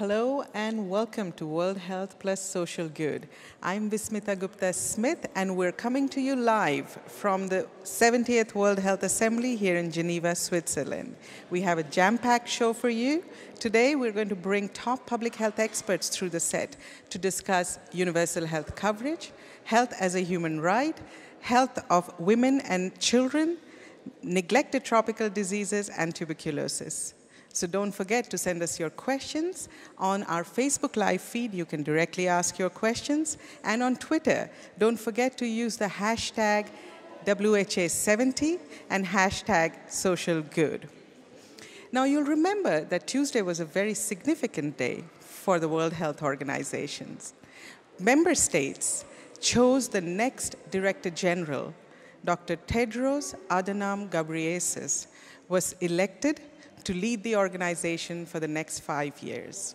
Hello and welcome to World Health Plus Social Good. I'm Vismita Gupta Smith and we're coming to you live from the 70th World Health Assembly here in Geneva, Switzerland. We have a jam-packed show for you. Today we're going to bring top public health experts through the set to discuss universal health coverage, health as a human right, health of women and children, neglected tropical diseases, and tuberculosis. So don't forget to send us your questions. On our Facebook Live feed, you can directly ask your questions. And on Twitter, don't forget to use the hashtag WHA70 and hashtag social good. Now, you'll remember that Tuesday was a very significant day for the World Health Organizations. Member states chose the next Director General, Dr. Tedros Adhanom Ghebreyesus, was elected to lead the organization for the next five years.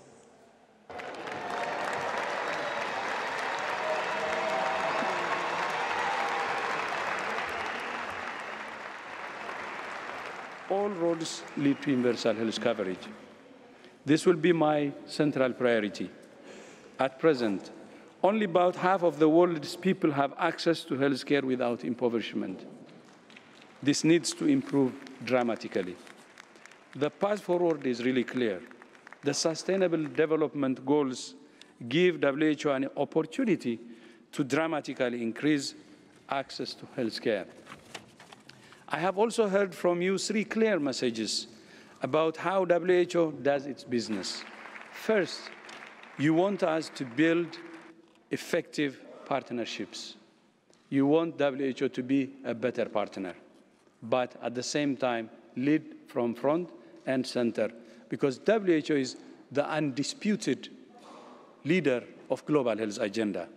All roads lead to universal health coverage. This will be my central priority. At present, only about half of the world's people have access to health care without impoverishment. This needs to improve dramatically. The path forward is really clear. The Sustainable Development Goals give WHO an opportunity to dramatically increase access to health care. I have also heard from you three clear messages about how WHO does its business. First, you want us to build effective partnerships. You want WHO to be a better partner, but at the same time, lead from front and center, because WHO is the undisputed leader of global health agenda.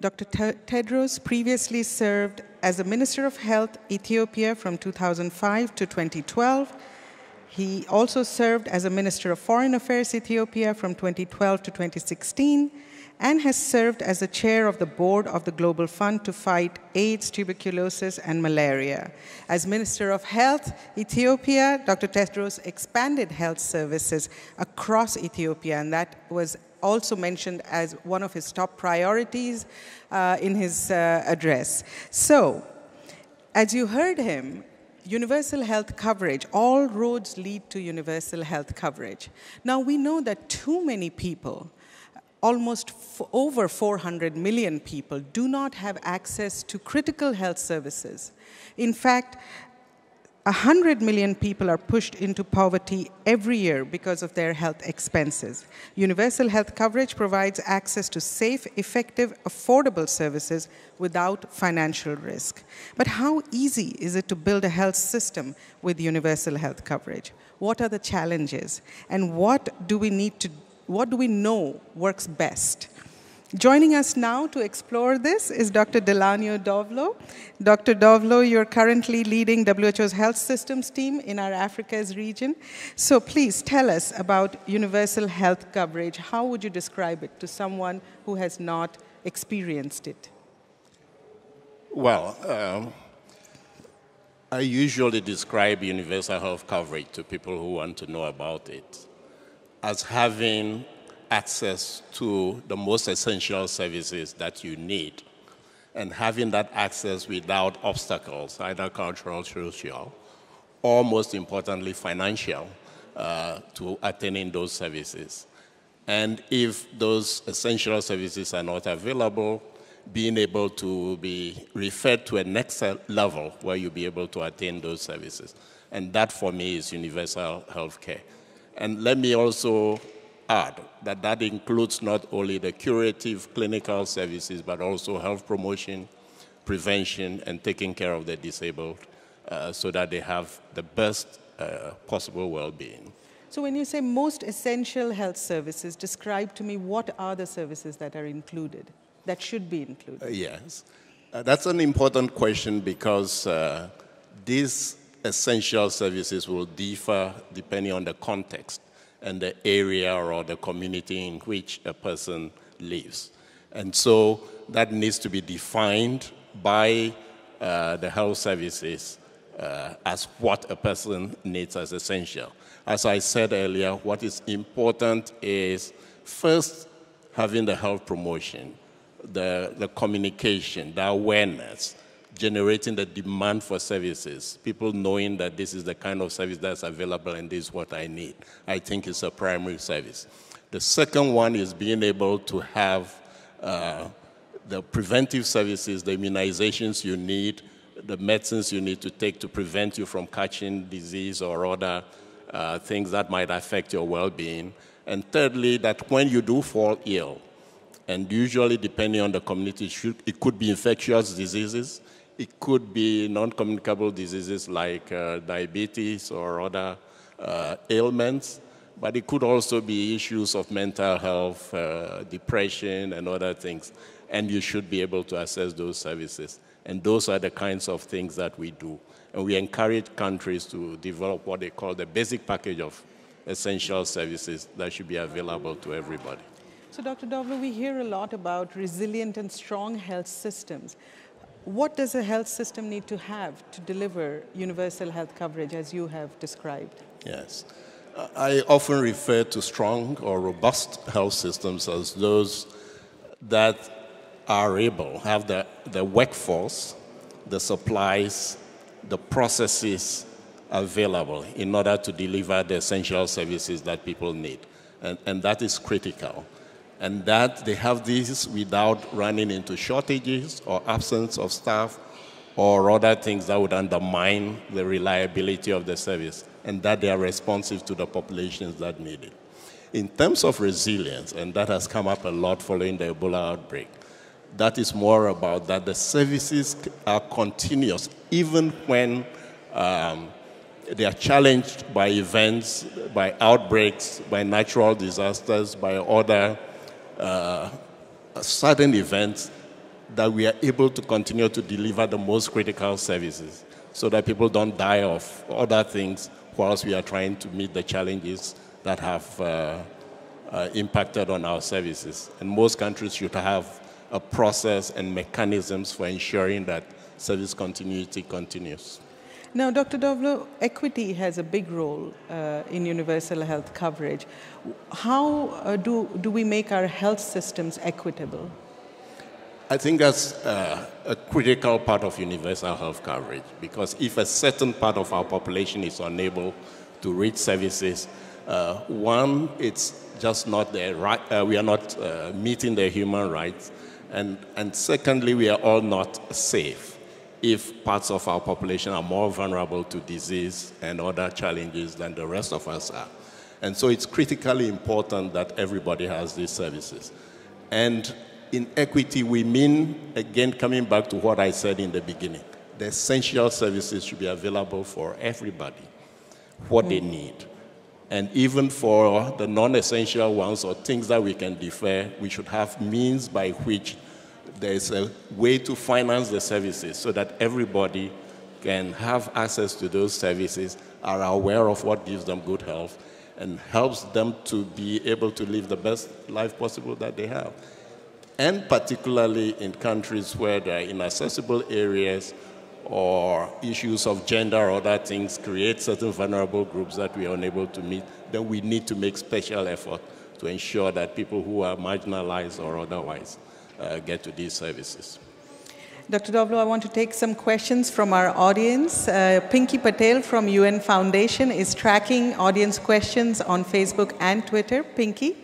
Dr. Tedros previously served as the Minister of Health Ethiopia from 2005 to 2012. He also served as a Minister of Foreign Affairs Ethiopia from 2012 to 2016 and has served as the chair of the board of the Global Fund to fight AIDS, tuberculosis, and malaria. As Minister of Health, Ethiopia, Dr. Tedros expanded health services across Ethiopia, and that was also mentioned as one of his top priorities uh, in his uh, address. So, as you heard him, universal health coverage, all roads lead to universal health coverage. Now, we know that too many people almost over 400 million people do not have access to critical health services. In fact, 100 million people are pushed into poverty every year because of their health expenses. Universal health coverage provides access to safe, effective, affordable services without financial risk. But how easy is it to build a health system with universal health coverage? What are the challenges? And what do we need to what do we know works best? Joining us now to explore this is Dr. Delanyo Dovlo. Dr. Dovlo, you're currently leading WHO's health systems team in our Africa's region. So please tell us about universal health coverage. How would you describe it to someone who has not experienced it? Well, um, I usually describe universal health coverage to people who want to know about it as having access to the most essential services that you need and having that access without obstacles, either cultural, social, or most importantly, financial, uh, to attaining those services. And if those essential services are not available, being able to be referred to a next level where you'll be able to attain those services. And that for me is universal health care. And let me also add that that includes not only the curative clinical services, but also health promotion, prevention, and taking care of the disabled uh, so that they have the best uh, possible well-being. So when you say most essential health services, describe to me what are the services that are included, that should be included? Uh, yes. Uh, that's an important question because uh, these essential services will differ depending on the context and the area or the community in which a person lives. And so that needs to be defined by uh, the health services uh, as what a person needs as essential. As I said earlier, what is important is first having the health promotion, the, the communication, the awareness, generating the demand for services, people knowing that this is the kind of service that's available and this is what I need. I think it's a primary service. The second one is being able to have uh, the preventive services, the immunizations you need, the medicines you need to take to prevent you from catching disease or other uh, things that might affect your well being. And thirdly, that when you do fall ill, and usually depending on the community, it could be infectious diseases, it could be non communicable diseases like uh, diabetes or other uh, ailments, but it could also be issues of mental health, uh, depression, and other things. And you should be able to access those services. And those are the kinds of things that we do. And we encourage countries to develop what they call the basic package of essential services that should be available to everybody. So, Dr. Dovlo, we hear a lot about resilient and strong health systems. What does a health system need to have to deliver universal health coverage as you have described? Yes. I often refer to strong or robust health systems as those that are able, have the, the workforce, the supplies, the processes available in order to deliver the essential services that people need. And, and that is critical. And that they have these without running into shortages or absence of staff or other things that would undermine the reliability of the service, and that they are responsive to the populations that need it. In terms of resilience, and that has come up a lot following the Ebola outbreak, that is more about that the services are continuous, even when um, they are challenged by events, by outbreaks, by natural disasters, by other uh, sudden events, that we are able to continue to deliver the most critical services so that people don't die of other things whilst we are trying to meet the challenges that have uh, uh, impacted on our services. And most countries should have a process and mechanisms for ensuring that service continuity continues. Now, Dr. Dovlo, equity has a big role uh, in universal health coverage. How uh, do, do we make our health systems equitable? I think that's uh, a critical part of universal health coverage because if a certain part of our population is unable to reach services, uh, one, it's just not the right, uh, we are not uh, meeting their human rights. And, and secondly, we are all not safe if parts of our population are more vulnerable to disease and other challenges than the rest of us are. And so it's critically important that everybody has these services. And in equity, we mean, again, coming back to what I said in the beginning, the essential services should be available for everybody, what mm. they need. And even for the non essential ones or things that we can defer, we should have means by which there is a way to finance the services so that everybody can have access to those services, are aware of what gives them good health, and helps them to be able to live the best life possible that they have. And particularly in countries where there are inaccessible areas or issues of gender or other things create certain vulnerable groups that we are unable to meet, then we need to make special effort to ensure that people who are marginalized or otherwise get to these services. Dr. Dovlo, I want to take some questions from our audience. Uh, Pinky Patel from UN Foundation is tracking audience questions on Facebook and Twitter. Pinky?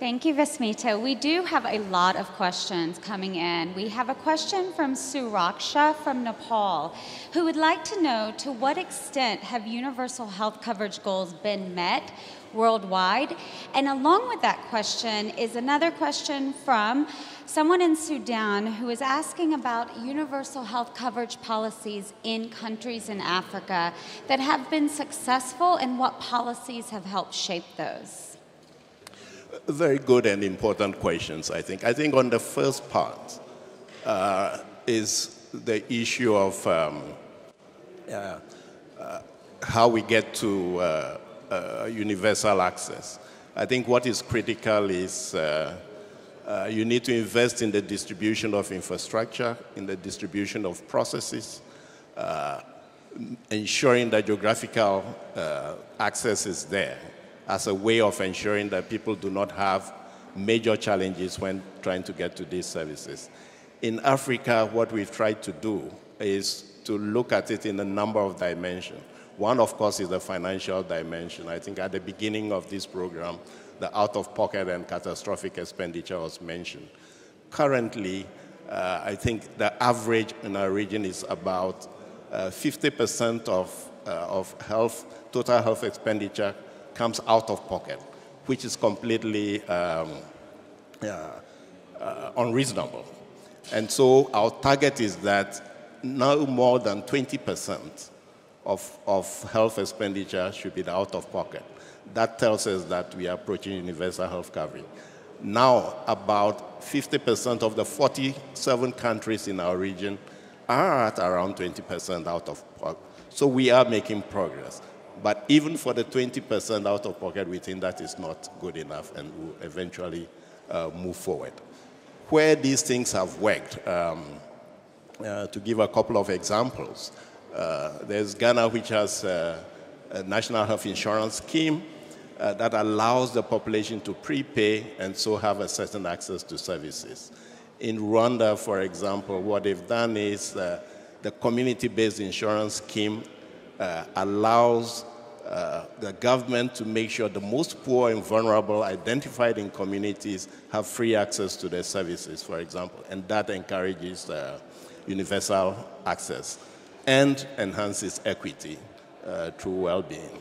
Thank you, Vismita. We do have a lot of questions coming in. We have a question from Suraksha from Nepal, who would like to know to what extent have universal health coverage goals been met worldwide? And along with that question is another question from someone in Sudan who is asking about universal health coverage policies in countries in Africa that have been successful and what policies have helped shape those. Very good and important questions, I think. I think on the first part uh, is the issue of um, uh, uh, how we get to uh, uh, universal access. I think what is critical is uh, you need to invest in the distribution of infrastructure, in the distribution of processes, ensuring that geographical uh, access is there as a way of ensuring that people do not have major challenges when trying to get to these services. In Africa, what we've tried to do is to look at it in a number of dimensions. One, of course, is the financial dimension. I think at the beginning of this program, the out of pocket and catastrophic expenditure was mentioned. Currently, uh, I think the average in our region is about 50% uh, of, uh, of health, total health expenditure comes out of pocket, which is completely um, uh, unreasonable. And so our target is that no more than 20% of, of health expenditure should be the out of pocket. That tells us that we are approaching universal health coverage. Now, about 50% of the 47 countries in our region are at around 20% out of pocket. So we are making progress. But even for the 20% out of pocket, we think that is not good enough and will eventually uh, move forward. Where these things have worked, um, uh, to give a couple of examples, there's Ghana, which has uh, a national health insurance scheme uh, that allows the population to prepay and so have a certain access to services. In Rwanda, for example, what they've done is uh, the community-based insurance scheme uh, allows uh, the government to make sure the most poor and vulnerable identified in communities have free access to their services, for example, and that encourages uh, universal access and enhances equity uh, through well-being.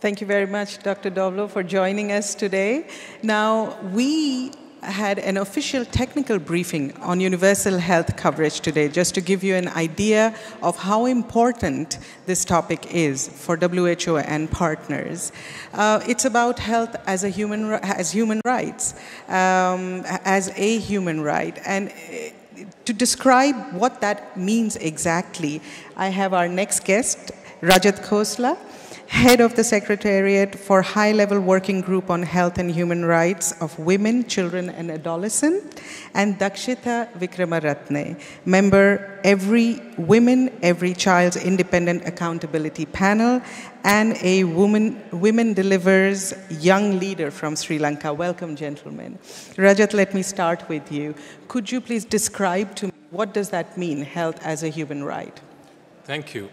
Thank you very much, Dr. Dovlo, for joining us today. Now, we had an official technical briefing on universal health coverage today, just to give you an idea of how important this topic is for WHO and partners. Uh, it's about health as a human as human rights, um, as a human right, and to describe what that means exactly, I have our next guest, Rajat Khosla head of the Secretariat for High Level Working Group on Health and Human Rights of Women, Children, and Adolescents, and Dhakshitha Wikremarathne, member Every Women, Every Child's Independent Accountability Panel, and a woman, Women Delivers Young Leader from Sri Lanka. Welcome, gentlemen. Rajat, let me start with you. Could you please describe to me what does that mean, health as a human right? Thank you.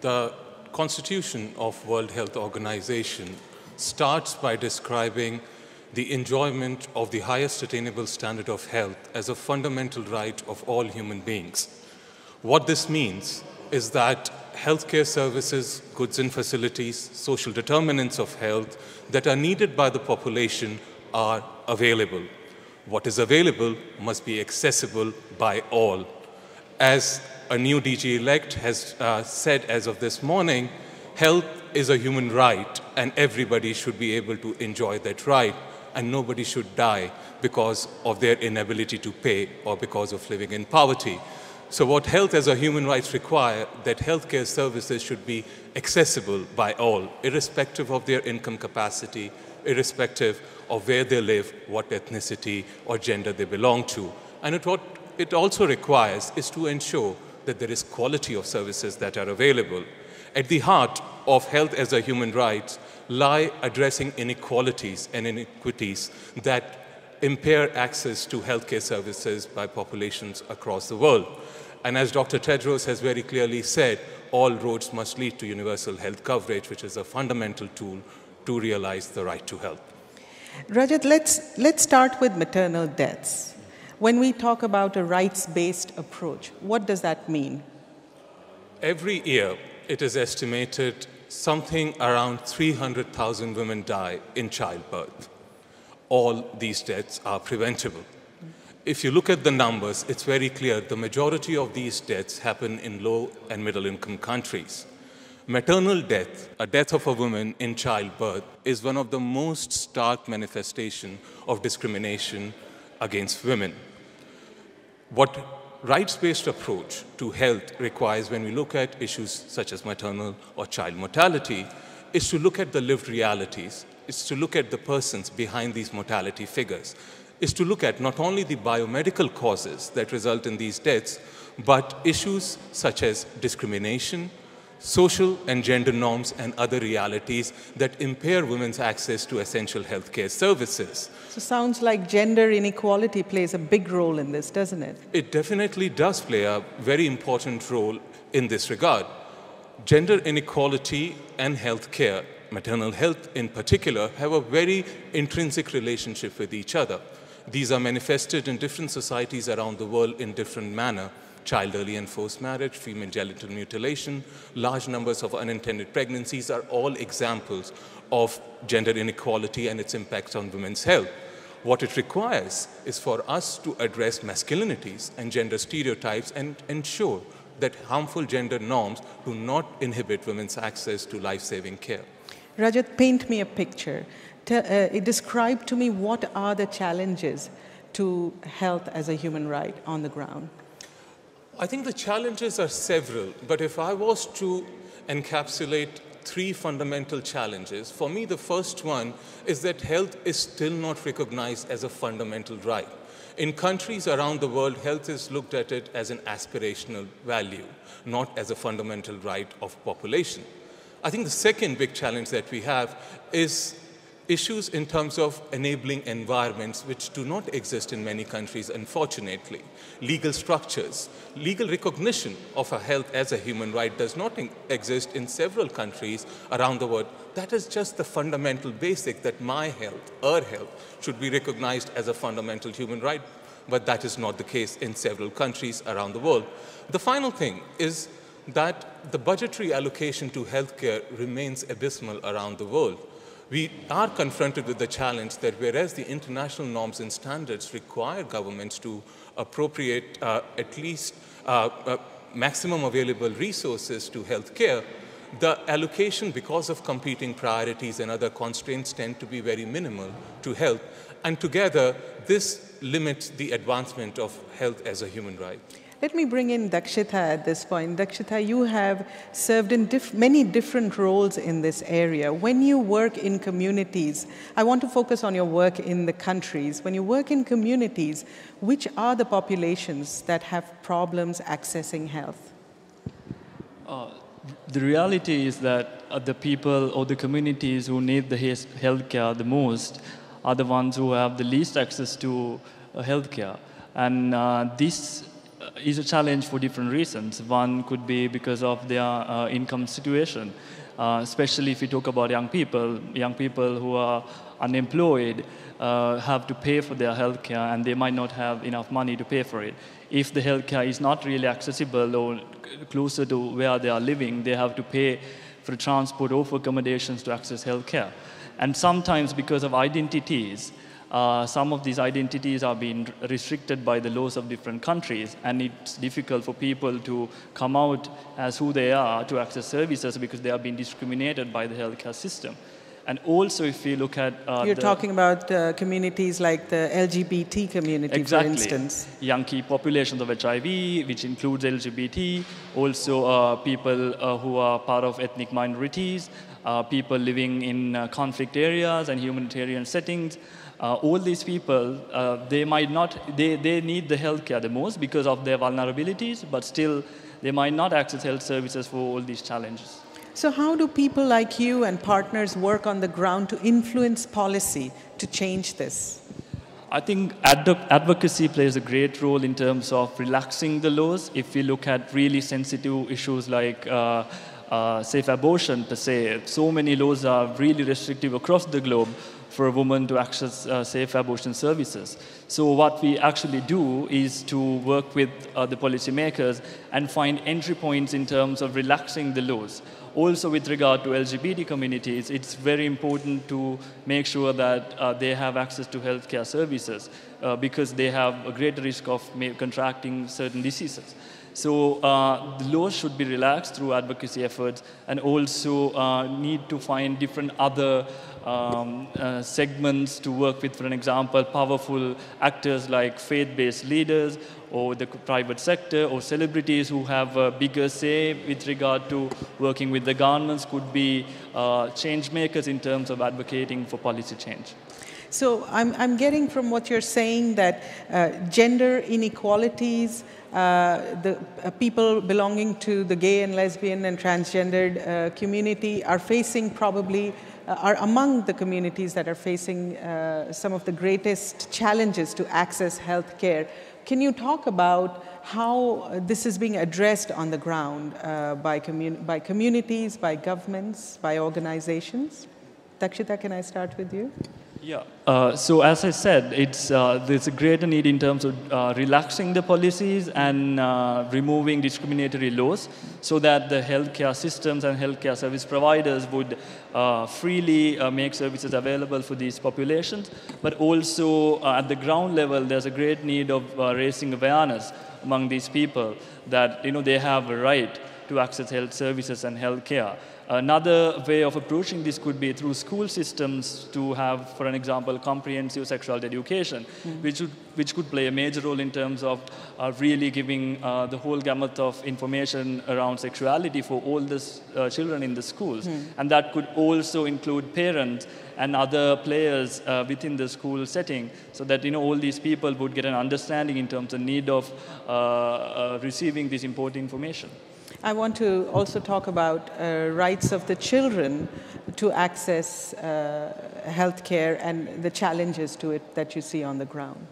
The Constitution of World Health Organization starts by describing the enjoyment of the highest attainable standard of health as a fundamental right of all human beings. What this means is that healthcare services, goods and facilities, social determinants of health that are needed by the population are available. What is available must be accessible by all. As a new DG elect has uh, said as of this morning, health is a human right and everybody should be able to enjoy that right and nobody should die because of their inability to pay or because of living in poverty. So what health as a human rights require that healthcare services should be accessible by all, irrespective of their income capacity, irrespective of where they live, what ethnicity or gender they belong to. And what it also requires is to ensure that there is quality of services that are available. At the heart of health as a human right lie addressing inequalities and inequities that impair access to healthcare services by populations across the world. And as Dr. Tedros has very clearly said, all roads must lead to universal health coverage, which is a fundamental tool to realize the right to health. Rajat, let's, let's start with maternal deaths. When we talk about a rights based approach, what does that mean? Every year, it is estimated something around 300,000 women die in childbirth. All these deaths are preventable. If you look at the numbers, it's very clear the majority of these deaths happen in low and middle income countries. Maternal death, a death of a woman in childbirth, is one of the most stark manifestations of discrimination against women. What rights-based approach to health requires when we look at issues such as maternal or child mortality is to look at the lived realities, is to look at the persons behind these mortality figures. is to look at not only the biomedical causes that result in these deaths, but issues such as discrimination, social and gender norms, and other realities that impair women's access to essential healthcare services. So sounds like gender inequality plays a big role in this, doesn't it? It definitely does play a very important role in this regard. Gender inequality and healthcare, maternal health in particular, have a very intrinsic relationship with each other. These are manifested in different societies around the world in different manner. Child early and forced marriage, female genital mutilation, large numbers of unintended pregnancies are all examples of gender inequality and its impacts on women's health. What it requires is for us to address masculinities and gender stereotypes and ensure that harmful gender norms do not inhibit women's access to life-saving care. Rajat, paint me a picture. Uh, describe to me what are the challenges to health as a human right on the ground? I think the challenges are several, but if I was to encapsulate three fundamental challenges, for me, the first one is that health is still not recognized as a fundamental right. In countries around the world, health is looked at it as an aspirational value, not as a fundamental right of population. I think the second big challenge that we have is issues in terms of enabling environments which do not exist in many countries, unfortunately. Legal structures, legal recognition of a health as a human right does not exist in several countries around the world. That is just the fundamental basic that my health, our health, should be recognized as a fundamental human right, but that is not the case in several countries around the world. The final thing is that the budgetary allocation to healthcare remains abysmal around the world we are confronted with the challenge that whereas the international norms and standards require governments to appropriate uh, at least uh, uh, maximum available resources to healthcare, the allocation, because of competing priorities and other constraints, tend to be very minimal to health. And together, this limits the advancement of health as a human right. Let me bring in Dhakshitha at this point. Dhakshitha, you have served in diff many different roles in this area. When you work in communities, I want to focus on your work in the countries. When you work in communities, which are the populations that have problems accessing health? Uh, the reality is that uh, the people or the communities who need the health care the most are the ones who have the least access to uh, health care. And uh, this is a challenge for different reasons. One could be because of their uh, income situation, uh, especially if you talk about young people. Young people who are unemployed uh, have to pay for their health care and they might not have enough money to pay for it. If the health care is not really accessible or closer to where they are living, they have to pay for transport or for accommodations to access health care. And sometimes because of identities, uh, some of these identities are being restricted by the laws of different countries, and it's difficult for people to come out as who they are to access services because they are being discriminated by the healthcare system. And also, if we look at uh, you're talking about uh, communities like the LGBT community, exactly. for instance, young key populations of HIV, which includes LGBT, also uh, people uh, who are part of ethnic minorities, uh, people living in conflict areas and humanitarian settings uh, all these people, uh, they might not, they, they need the healthcare the most because of their vulnerabilities, but still they might not access health services for all these challenges. So how do people like you and partners work on the ground to influence policy to change this? I think ad- advocacy plays a great role in terms of relaxing the laws. If we look at really sensitive issues like uh, uh, safe abortion per se, so many laws are really restrictive across the globe for a woman to access uh, safe abortion services. So what we actually do is to work with uh, the policymakers and find entry points in terms of relaxing the laws. Also with regard to LGBT communities, it's very important to make sure that uh, they have access to healthcare services uh, because they have a greater risk of contracting certain diseases. So uh, the laws should be relaxed through advocacy efforts and also uh, need to find different other um, uh, segments to work with, for an example, powerful actors like faith-based leaders or the private sector or celebrities who have a bigger say with regard to working with the governments could be uh, change makers in terms of advocating for policy change. So I'm, I'm getting from what you're saying that uh, gender inequalities, uh, the uh, people belonging to the gay and lesbian and transgendered uh, community are facing probably Uh, are among the communities that are facing uh, some of the greatest challenges to access health care. Can you talk about how uh, this is being addressed on the ground uh, by, commun- by communities, by governments, by organizations? Dhakshitha, can I start with you? Yeah. Uh, so as I said, it's, uh, there's a greater need in terms of uh, relaxing the policies and uh, removing discriminatory laws so that the healthcare systems and healthcare service providers would uh, freely uh, make services available for these populations. But also at the ground level, there's a great need of raising awareness among these people that you know, they have a right to access health services and healthcare. Another way of approaching this could be through school systems to have, for an example, comprehensive sexual education, mm. which, would, which could play a major role in terms of uh, really giving uh, the whole gamut of information around sexuality for all the uh, children in the schools. Mm. And that could also include parents and other players uh, within the school setting so that you know all these people would get an understanding in terms of need of uh, uh, receiving this important information. I want to also talk about uh, rights of the children to access uh, health care and the challenges to it that you see on the ground.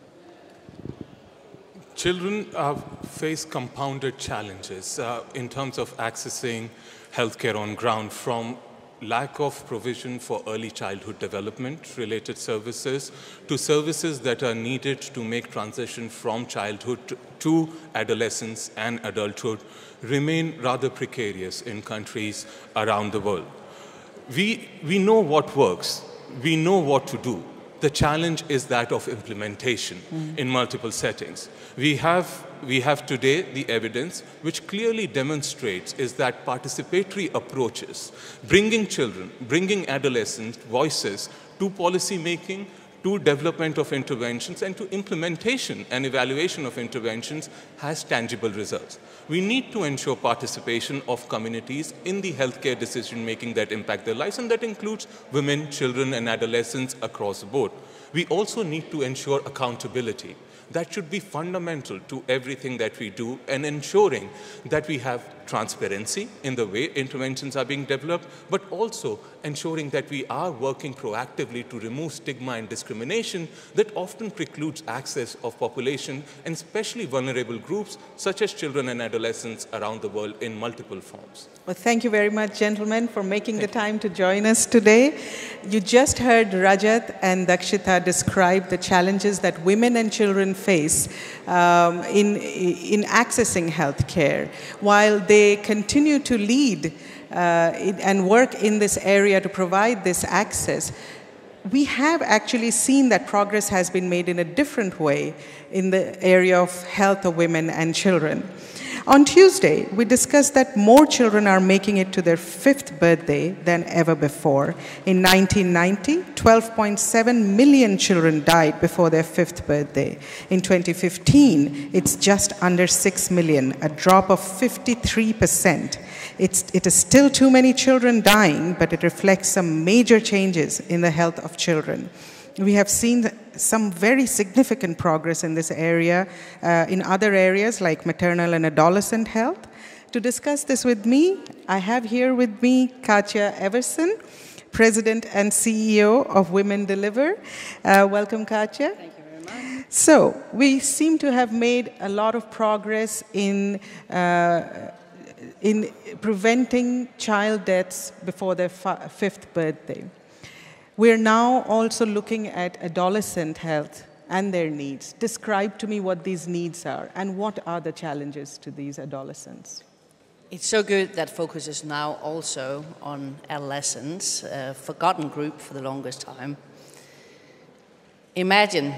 Children uh, face compounded challenges uh, in terms of accessing healthcare on ground from lack of provision for early childhood development related services to services that are needed to make transition from childhood to adolescence and adulthood remain rather precarious in countries around the world. We, we know what works, we know what to do. The challenge is that of implementation mm. in multiple settings. We have, we have today the evidence which clearly demonstrates is that participatory approaches, bringing children, bringing adolescent voices to policy making, to development of interventions and to implementation and evaluation of interventions has tangible results. We need to ensure participation of communities in the healthcare decision making that impact their lives, and that includes women, children, and adolescents across the board. We also need to ensure accountability that should be fundamental to everything that we do and ensuring that we have transparency in the way interventions are being developed, but also ensuring that we are working proactively to remove stigma and discrimination that often precludes access of population and especially vulnerable groups such as children and adolescents around the world in multiple forms. Well, thank you very much, gentlemen, for making thank the time to join us today. You just heard Rajat and Dhakshitha describe the challenges that women and children face um, in, in accessing health care. While they continue to lead uh, and work in this area to provide this access, we have actually seen that progress has been made in a different way in the area of health of women and children. On Tuesday, we discussed that more children are making it to their fifth birthday than ever before. In 1990, 12.7 million children died before their fifth birthday. In 2015, it's just under 6 million, a drop of 53%. It's, it is still too many children dying, but it reflects some major changes in the health of children. We have seen some very significant progress in this area, uh, in other areas like maternal and adolescent health. To discuss this with me, I have here with me Katja Iversen, President and CEO of Women Deliver. Uh, welcome, Katja. Thank you very much. So, we seem to have made a lot of progress in. Uh, in preventing child deaths before their fifth birthday. We're now also looking at adolescent health and their needs. Describe to me what these needs are and what are the challenges to these adolescents. It's so good that focus is now also on adolescents, a forgotten group for the longest time. Imagine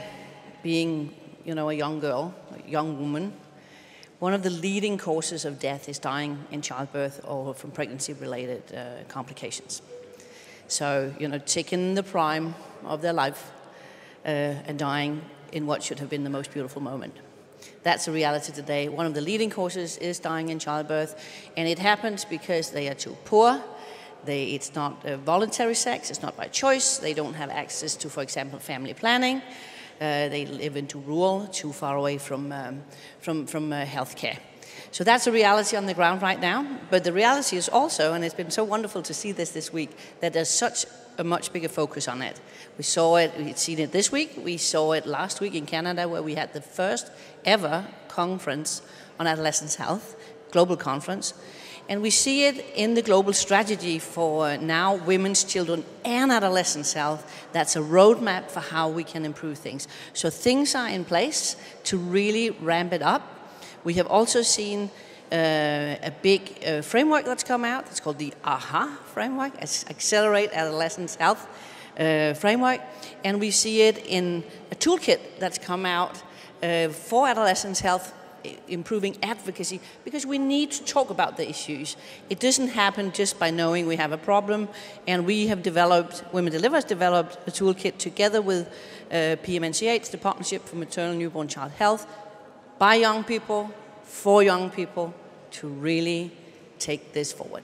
being, you know, a young girl, a young woman. One of the leading causes of death is dying in childbirth or from pregnancy-related uh, complications. So, you know, taking the prime of their life uh, and dying in what should have been the most beautiful moment. That's a reality today. One of the leading causes is dying in childbirth, and it happens because they are too poor, They, it's not voluntary sex, it's not by choice. They don't have access to, for example, family planning. Uh, they live into rural, too far away from, um, from, from uh, healthcare. So that's a reality on the ground right now. But the reality is also, and it's been so wonderful to see this this week, that there's such a much bigger focus on it. We saw it, we'd seen it this week, we saw it last week in Canada, where we had the first ever conference on adolescent health, global conference. And we see it in the global strategy for now women's, children, and adolescents' health. That's a roadmap for how we can improve things. So things are in place to really ramp it up. We have also seen uh, a big uh, framework that's come out. It's called the AHA framework, Accelerate Adolescents Health uh, framework. And we see it in a toolkit that's come out uh, for adolescents' health improving advocacy because we need to talk about the issues. It doesn't happen just by knowing we have a problem, and we have developed, Women Deliver has developed a toolkit together with uh, PMNCH, the Partnership for Maternal Newborn Child Health, by young people, for young people, to really take this forward.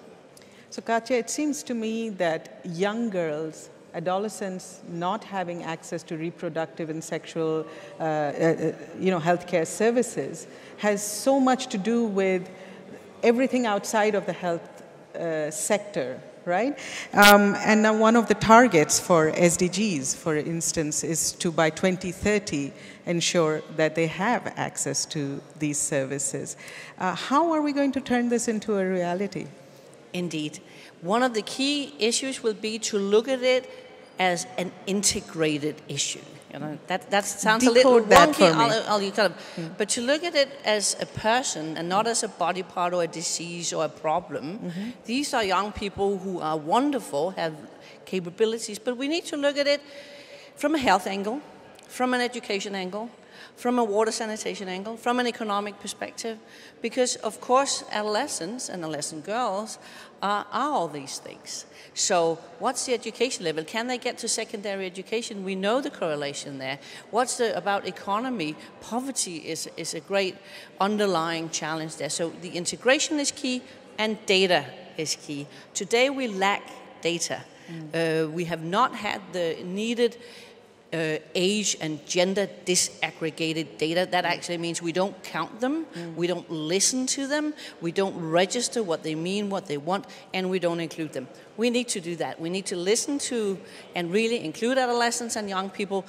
So, Katja, it seems to me that young girls adolescents not having access to reproductive and sexual, uh, uh, you know, healthcare services has so much to do with everything outside of the health uh, sector, right? Um, and now one of the targets for SDGs, for instance, is to by 2030 ensure that they have access to these services. Uh, how are we going to turn this into a reality? Indeed. One of the key issues will be to look at it as an integrated issue. You know, that, that sounds Decode a little wonky, I'll, kind of, mm. but to look at it as a person and not as a body part or a disease or a problem. Mm-hmm. These are young people who are wonderful, have capabilities, but we need to look at it from a health angle, from an education angle, from a water sanitation angle, from an economic perspective, because of course adolescents and adolescent girls are, are all these things. So, what's the education level? Can they get to secondary education? We know the correlation there. What's the about economy? Poverty is, is a great underlying challenge there. So, the integration is key and data is key. Today, we lack data. Mm. Uh, we have not had the needed uh, age and gender disaggregated data. That actually means we don't count them, mm. we don't listen to them, we don't register what they mean, what they want, and we don't include them. We need to do that. We need to listen to and really include adolescents and young people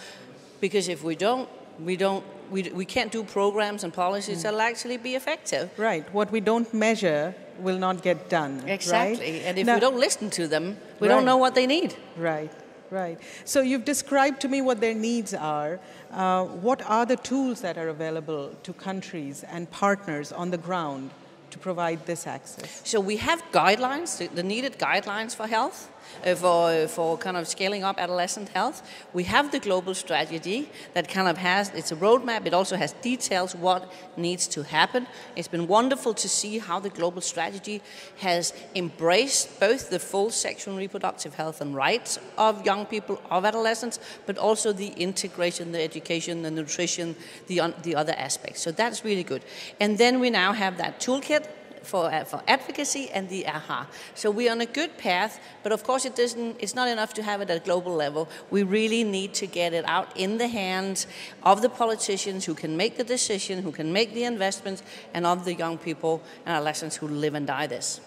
because if we don't, we don't we, we can't do programs and policies mm. that'll actually be effective. Right. What we don't measure will not get done. Exactly. Right? And if now, we don't listen to them, we right. don't know what they need. Right. Right. So you've described to me what their needs are. Uh, what are the tools that are available to countries and partners on the ground to provide this access? So we have guidelines, the, the needed guidelines for health. Uh, for, for kind of scaling up adolescent health. We have the global strategy that kind of has, it's a roadmap, it also has details what needs to happen. It's been wonderful to see how the global strategy has embraced both the full sexual and reproductive health and rights of young people, of adolescents, but also the integration, the education, the nutrition, the, the other aspects. So that's really good. And then we now have that toolkit for, uh, for advocacy and the AHA. So we're on a good path, but of course it doesn't, it's not enough to have it at a global level. We really need to get it out in the hands of the politicians who can make the decision, who can make the investments, and of the young people and adolescents who live and die this.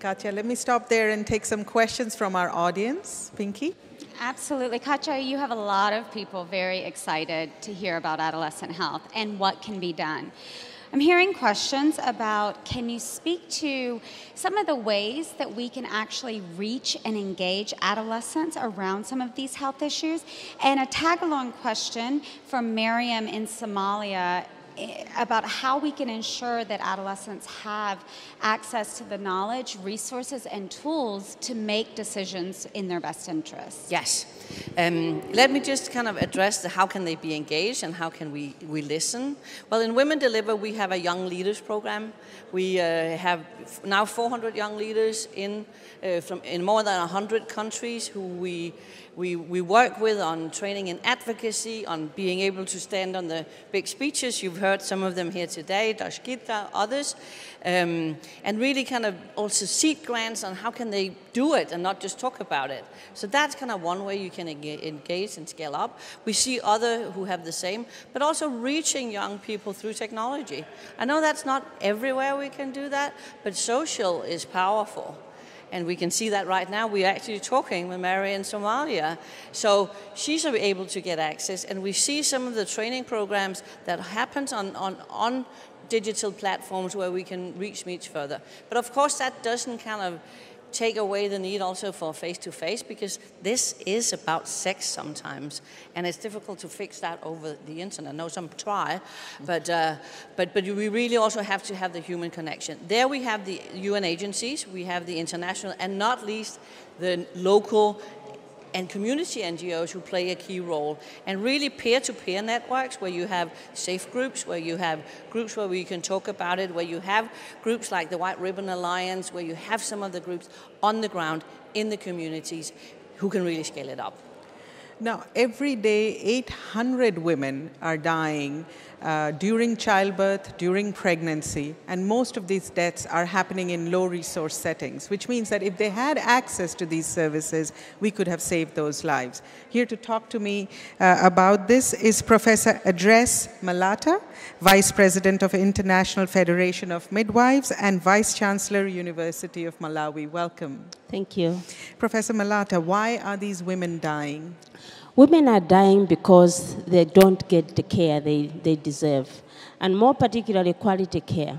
Katja, let me stop there and take some questions from our audience. Pinky? Absolutely. Katja, you have a lot of people very excited to hear about adolescent health and what can be done. I'm hearing questions about can you speak to some of the ways that we can actually reach and engage adolescents around some of these health issues? And a tag along question from Miriam in Somalia about how we can ensure that adolescents have access to the knowledge, resources, and tools to make decisions in their best interests. Yes. Um, let me just kind of address the how can they be engaged and how can we, we listen. Well, in Women Deliver, we have a young leaders program. We uh, have now 400 young leaders in, uh, from, in more than 100 countries who we we, we work with on training in advocacy, on being able to stand on the big speeches. You've heard some of them here today, Dashkita, others. Um, and really kind of also seed grants on how can they do it and not just talk about it. So that's kind of one way you can engage and scale up. We see other who have the same, but also reaching young people through technology. I know that's not everywhere we can do that, but social is powerful. And we can see that right now. We're actually talking with Mary in Somalia. So she's able to get access. And we see some of the training programs that happens on, on, on digital platforms where we can reach each further. But of course, that doesn't kind of take away the need also for face to face because this is about sex sometimes, and it's difficult to fix that over the internet. I know some try, but uh, but but we really also have to have the human connection. There we have the UN agencies, we have the international, and not least the local and community NGOs who play a key role, and really peer to peer networks where you have safe groups, where you have groups where we can talk about it, where you have groups like the White Ribbon Alliance, where you have some of the groups on the ground in the communities who can really scale it up. Now, every day, 800 women are dying uh, during childbirth, during pregnancy, and most of these deaths are happening in low resource settings, which means that if they had access to these services, we could have saved those lives. Here to talk to me uh, about this is Professor Address Malata, Vice President of International Federation of Midwives and Vice Chancellor, University of Malawi. Welcome. Thank you. Professor Malata, why are these women dying? Women are dying because they don't get the care they, they deserve, and more particularly quality care.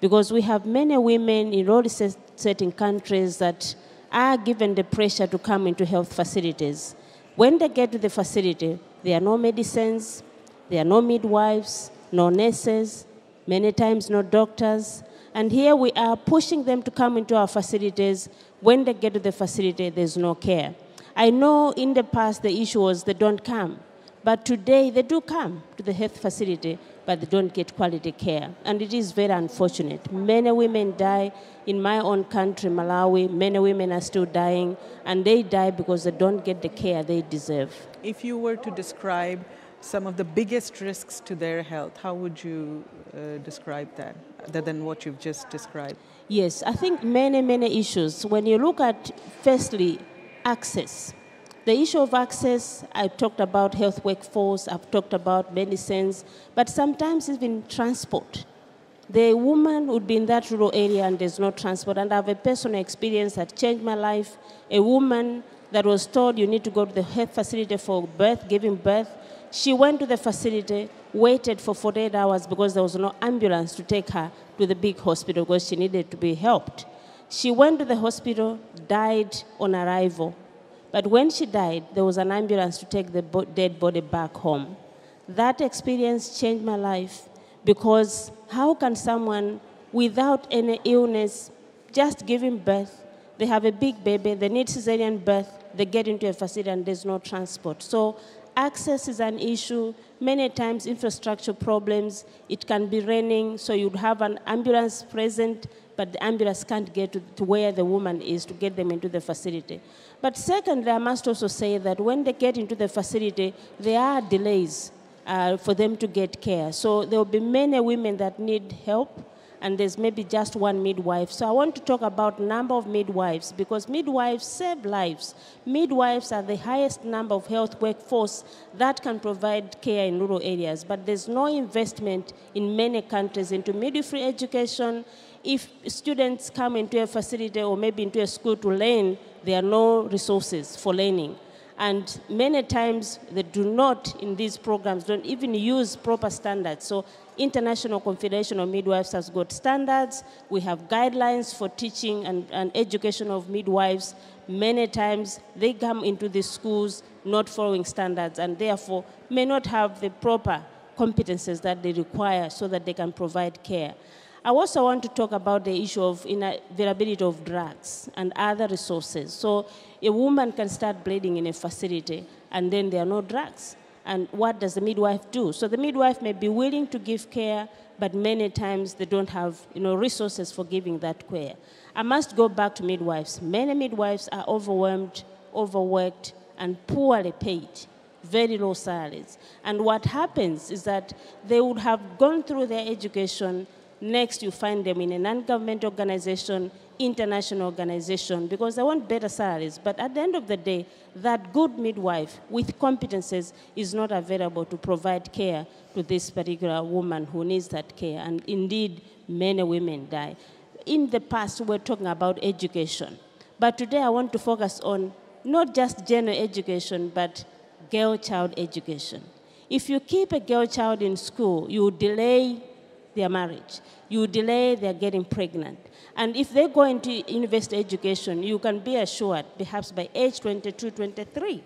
Because we have many women in all certain countries that are given the pressure to come into health facilities. When they get to the facility, there are no medicines, there are no midwives, no nurses, many times no doctors. And here we are pushing them to come into our facilities. When they get to the facility, there's no care. I know in the past the issue was they don't come, but today they do come to the health facility, but they don't get quality care. And it is very unfortunate. Many women die in my own country, Malawi. Many women are still dying, and they die because they don't get the care they deserve. If you were to describe some of the biggest risks to their health, how would you uh, describe that, other than what you've just described? Yes, I think many, many issues. When you look at, firstly, access. The issue of access, I've talked about health workforce, I've talked about medicines, but sometimes even transport. The woman would be in that rural area and there's no transport. And I have a personal experience that changed my life. A woman that was told you need to go to the health facility for birth, giving birth. She went to the facility, waited for 48 hours because there was no ambulance to take her to the big hospital because she needed to be helped. She went to the hospital, died on arrival. But when she died, there was an ambulance to take the dead body back home. That experience changed my life because how can someone without any illness just giving birth, they have a big baby, they need cesarean birth, they get into a facility and there's no transport. So access is an issue. Many times infrastructure problems, it can be raining, so you'd have an ambulance present but the ambulance can't get to, to, where the woman is to get them into the facility. But secondly, I must also say that when they get into the facility, there are delays uh, for them to get care. So there will be many women that need help, and there's maybe just one midwife. So I want to talk about number of midwives because midwives save lives. Midwives are the highest number of health workforce that can provide care in rural areas, but there's no investment in many countries into midwifery education, if students come into a facility or maybe into a school to learn, there are no resources for learning. And many times they do not, in these programs, don't even use proper standards. So International Confederation of Midwives has got standards. We have guidelines for teaching and, and education of midwives. Many times they come into the schools not following standards and therefore may not have the proper competences that they require so that they can provide care. I also want to talk about the issue of availability of drugs and other resources. So a woman can start bleeding in a facility and then there are no drugs. And what does the midwife do? So the midwife may be willing to give care, but many times they don't have you know, resources for giving that care. I must go back to midwives. Many midwives are overwhelmed, overworked, and poorly paid, very low salaries. And what happens is that they would have gone through their education. Next, you find them in a non government organization, international organization, because they want better salaries. But at the end of the day, that good midwife with competences is not available to provide care to this particular woman who needs that care. And indeed, many women die. In the past, we were talking about education. But today, I want to focus on not just general education, but girl child education. If you keep a girl child in school, you delay their marriage, you delay their getting pregnant. And if they go into university education, you can be assured, perhaps by age 22, 23,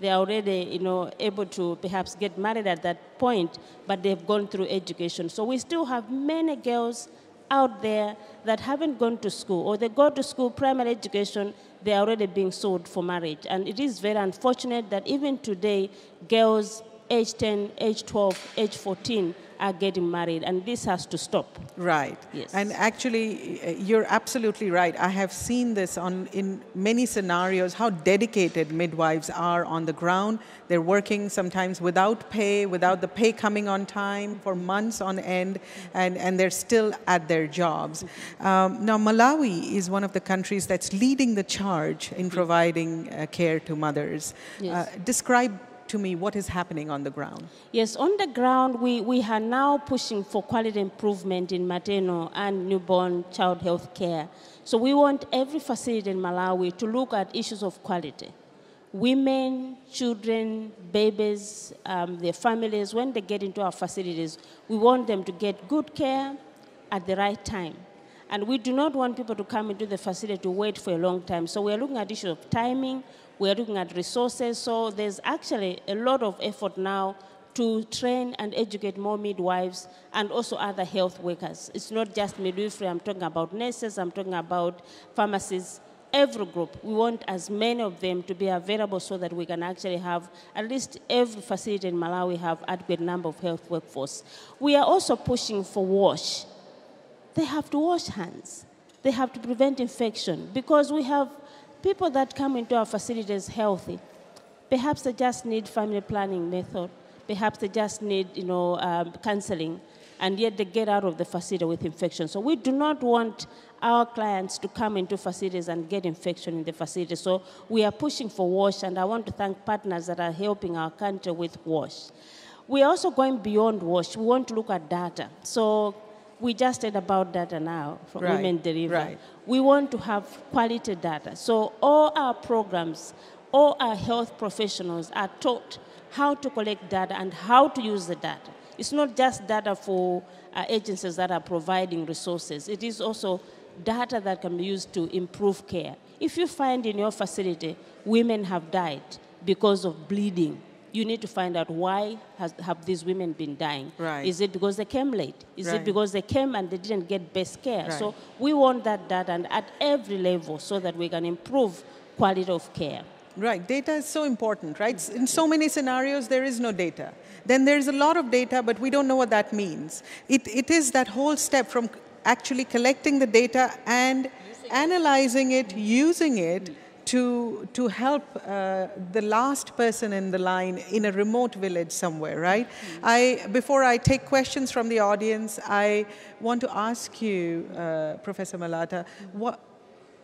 they are already you know, able to perhaps get married at that point, but they've gone through education. So we still have many girls out there that haven't gone to school, or they go to school, primary education, they're already being sold for marriage. And it is very unfortunate that even today, girls age 10, age 12, age 14 are getting married, and this has to stop. Right. Yes. And actually, uh, you're absolutely right. I have seen this on in many scenarios how dedicated midwives are on the ground. They're working sometimes without pay, without the pay coming on time for months on end, and, and they're still at their jobs. Um, now, Malawi is one of the countries that's leading the charge in providing uh, care to mothers. Yes. Uh, describe to me what is happening on the ground. Yes, on the ground, we, we are now pushing for quality improvement in maternal and newborn child health care. So we want every facility in Malawi to look at issues of quality. Women, children, babies, um, their families, when they get into our facilities, we want them to get good care at the right time. And we do not want people to come into the facility to wait for a long time. So we're looking at issues of timing, we're looking at resources. So there's actually a lot of effort now to train and educate more midwives and also other health workers. It's not just midwifery, I'm talking about nurses, I'm talking about pharmacists, every group. We want as many of them to be available so that we can actually have at least every facility in Malawi have adequate number of health workforce. We are also pushing for wash. They have to wash hands. They have to prevent infection because we have people that come into our facilities healthy. Perhaps they just need family planning method. Perhaps they just need, you know, um, counseling, and yet they get out of the facility with infection. So we do not want our clients to come into facilities and get infection in the facility. So we are pushing for WASH, and I want to thank partners that are helping our country with WASH. We are also going beyond WASH. We want to look at data. So we just said about data now from Right, Women Deliver. right. We want to have quality data. So all our programs, all our health professionals are taught how to collect data and how to use the data. It's not just data for uh, agencies that are providing resources. It is also data that can be used to improve care. If you find in your facility women have died because of bleeding, you need to find out why has, have these women been dying. Right. Is it because they came late? Is Right. it because they came and they didn't get best care? Right. So we want that data and at every level so that we can improve quality of care. Right, data is so important, right? In so many scenarios, there is no data. Then there's a lot of data, but we don't know what that means. It, it is that whole step from actually collecting the data and analyzing it, using it to, to help uh, the last person in the line in a remote village somewhere, right? I, before I take questions from the audience, I want to ask you, uh, Professor Malata, what,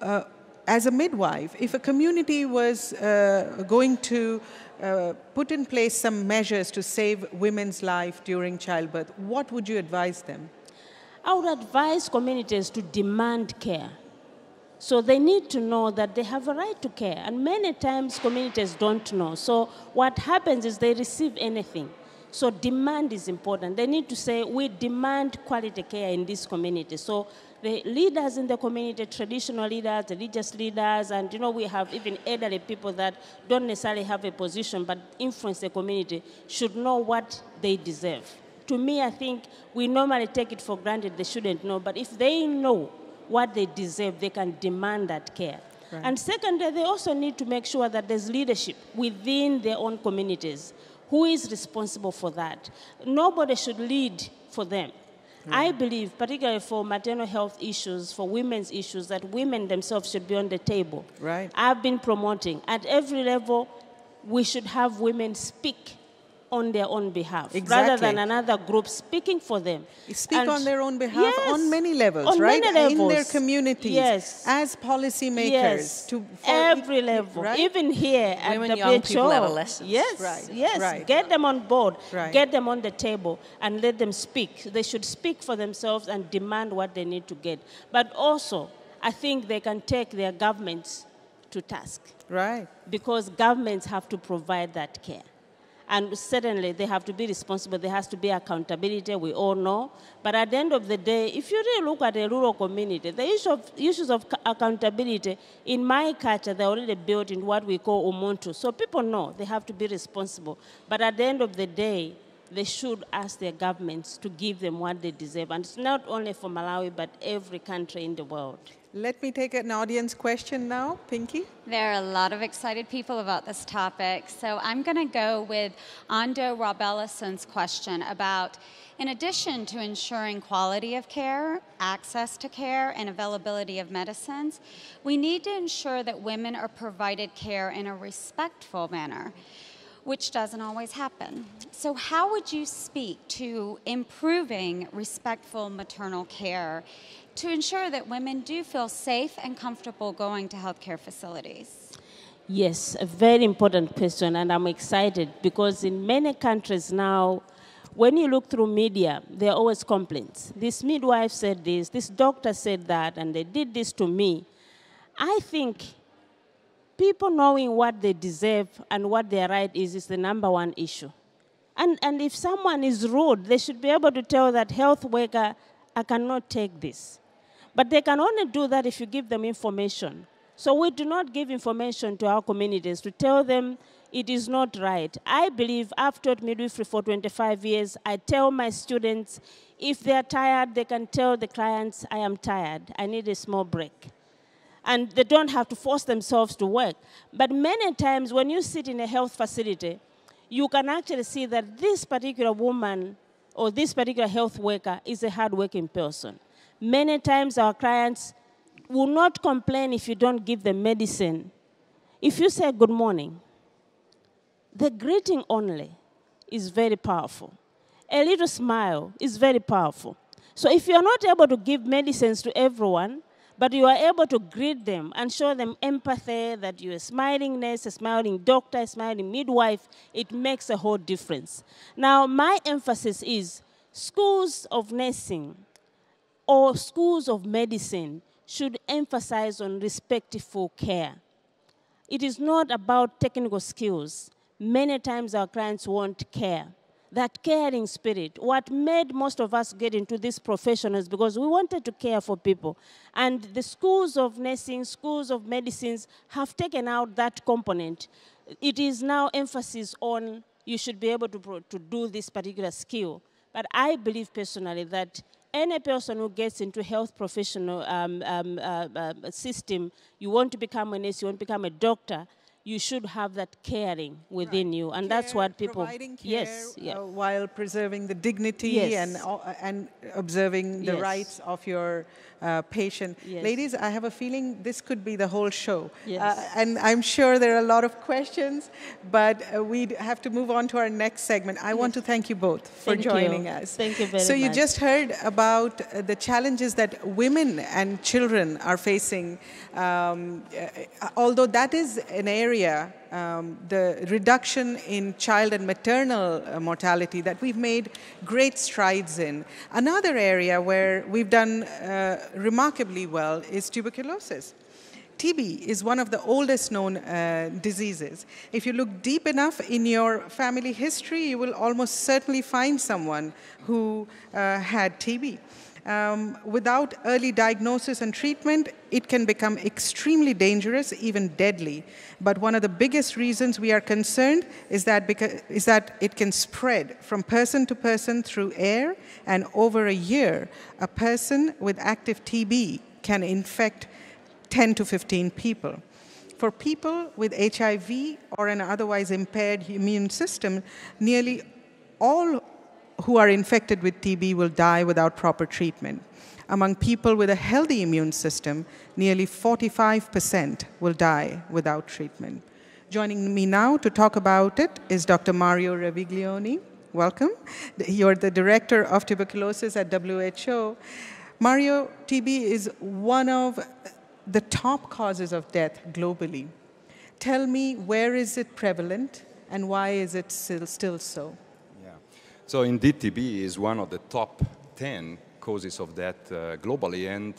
uh, as a midwife, if a community was uh, going to uh, put in place some measures to save women's life during childbirth, what would you advise them? I would advise communities to demand care. So they need to know that they have a right to care. And many times communities don't know. So what happens is they receive anything. So demand is important. They need to say, we demand quality care in this community. So the leaders in the community, traditional leaders, religious leaders, and you know, we have even elderly people that don't necessarily have a position but influence the community, should know what they deserve. To me, I think we normally take it for granted they shouldn't know, but if they know what they deserve, they can demand that care. And secondly, they also need to make sure that there's leadership within their own communities. Who is responsible for that? Nobody should lead for them. I believe, particularly for maternal health issues, for women's issues, that women themselves should be on the table. Right. I've been promoting at every level we should have women speak on their own behalf rather than another group speaking for them. Speak And- on their own behalf on many levels, on right? many In their communities, Yes. as policymakers, Yes, to every level, right? even here Women, at young WHO. people, adolescents. Yes, Right, yes. right. Get them on board, Right. get them on the table, and let them speak. They should speak for themselves and demand what they need to get. But also, I think they can take their governments to task right. because governments have to provide that care. And certainly they have to be responsible. There has to be accountability, we all know. But at the end of the day, if you really look at a rural community, the issue of, issues of accountability, in my culture, they're already built in what we call umunthu. So people know they have to be responsible. But at the end of the day, they should ask their governments to give them what they deserve. And it's not only for Malawi, but every country in the world. Let me take an audience question now, Pinky. There are a lot of excited people about this topic. So I'm going to go with Ando Robellison's question about in addition to ensuring quality of care, access to care, and availability of medicines, we need to ensure that women are provided care in a respectful manner, which doesn't always happen. So, how would you speak to improving respectful maternal care to ensure that women do feel safe and comfortable going to healthcare facilities? Yes, a very important question, and I'm excited because in many countries now, when you look through media, there are always complaints. This midwife said this, this doctor said that, and they did this to me. I think people knowing what they deserve and what their right is is the number one issue. And, and if someone is rude, they should be able to tell that health worker, I cannot take this. But they can only do that if you give them information. So we do not give information to our communities to tell them it is not right. I believe I've taught midwifery for 25 years. I tell my students if they are tired, they can tell the clients, I am tired. I need a small break and they don't have to force themselves to work. But many times, when you sit in a health facility, you can actually see that this particular woman or this particular health worker is a hardworking person. Many times, our clients will not complain if you don't give them medicine. If you say good morning, the greeting only is very powerful. A little smile is very powerful. So if you're not able to give medicines to everyone, but you are able to greet them and show them empathy that you're a smiling nurse, a smiling doctor, a smiling midwife, it makes a whole difference. Now, my emphasis is schools of nursing or schools of medicine should emphasize on respectful care. It is not about technical skills. Many times our clients want care. That caring spirit, what made most of us get into this profession is because we wanted to care for people. And the schools of nursing, schools of medicines have taken out that component. It is now emphasis on you should be able to, to do this particular skill. But I believe personally that any person who gets into health professional um, um, uh, uh, system, you want to become a nurse, you want to become a doctor, you should have that caring within you, and that's what people. providing care, yes, yeah. uh, while preserving the dignity Yes. and uh, and observing the Yes. rights of your uh, patient. Yes. Ladies, I have a feeling this could be the whole show. Yes. Uh, and I'm sure there are a lot of questions, but uh, we have to move on to our next segment. I want to thank you both for Thank you. joining us. Thank you very much. so you just heard about uh, the challenges that women and children are facing. Um, uh, although that is an area, um, the reduction in child and maternal uh, mortality that we've made great strides in. Another area where we've done uh, remarkably well is tuberculosis. TB is one of the oldest known uh, diseases. If you look deep enough in your family history, you will almost certainly find someone who uh, had TB. Um, without early diagnosis and treatment, it can become extremely dangerous, even deadly. But one of the biggest reasons we are concerned is that, because, is that it can spread from person to person through air, and over a year, a person with active TB can infect 10 to 15 people. For people with HIV or an otherwise impaired immune system, nearly all who are infected with TB will die without proper treatment. Among people with a healthy immune system, nearly 45% will die without treatment. Joining me now to talk about it is Dr. Mario Raviglione. Welcome. You're the director of tuberculosis at WHO. Mario, TB is one of the top causes of death globally. Tell me, where is it prevalent and why is it still, still so? So indeed, TB is one of the top 10 causes of death uh, globally, and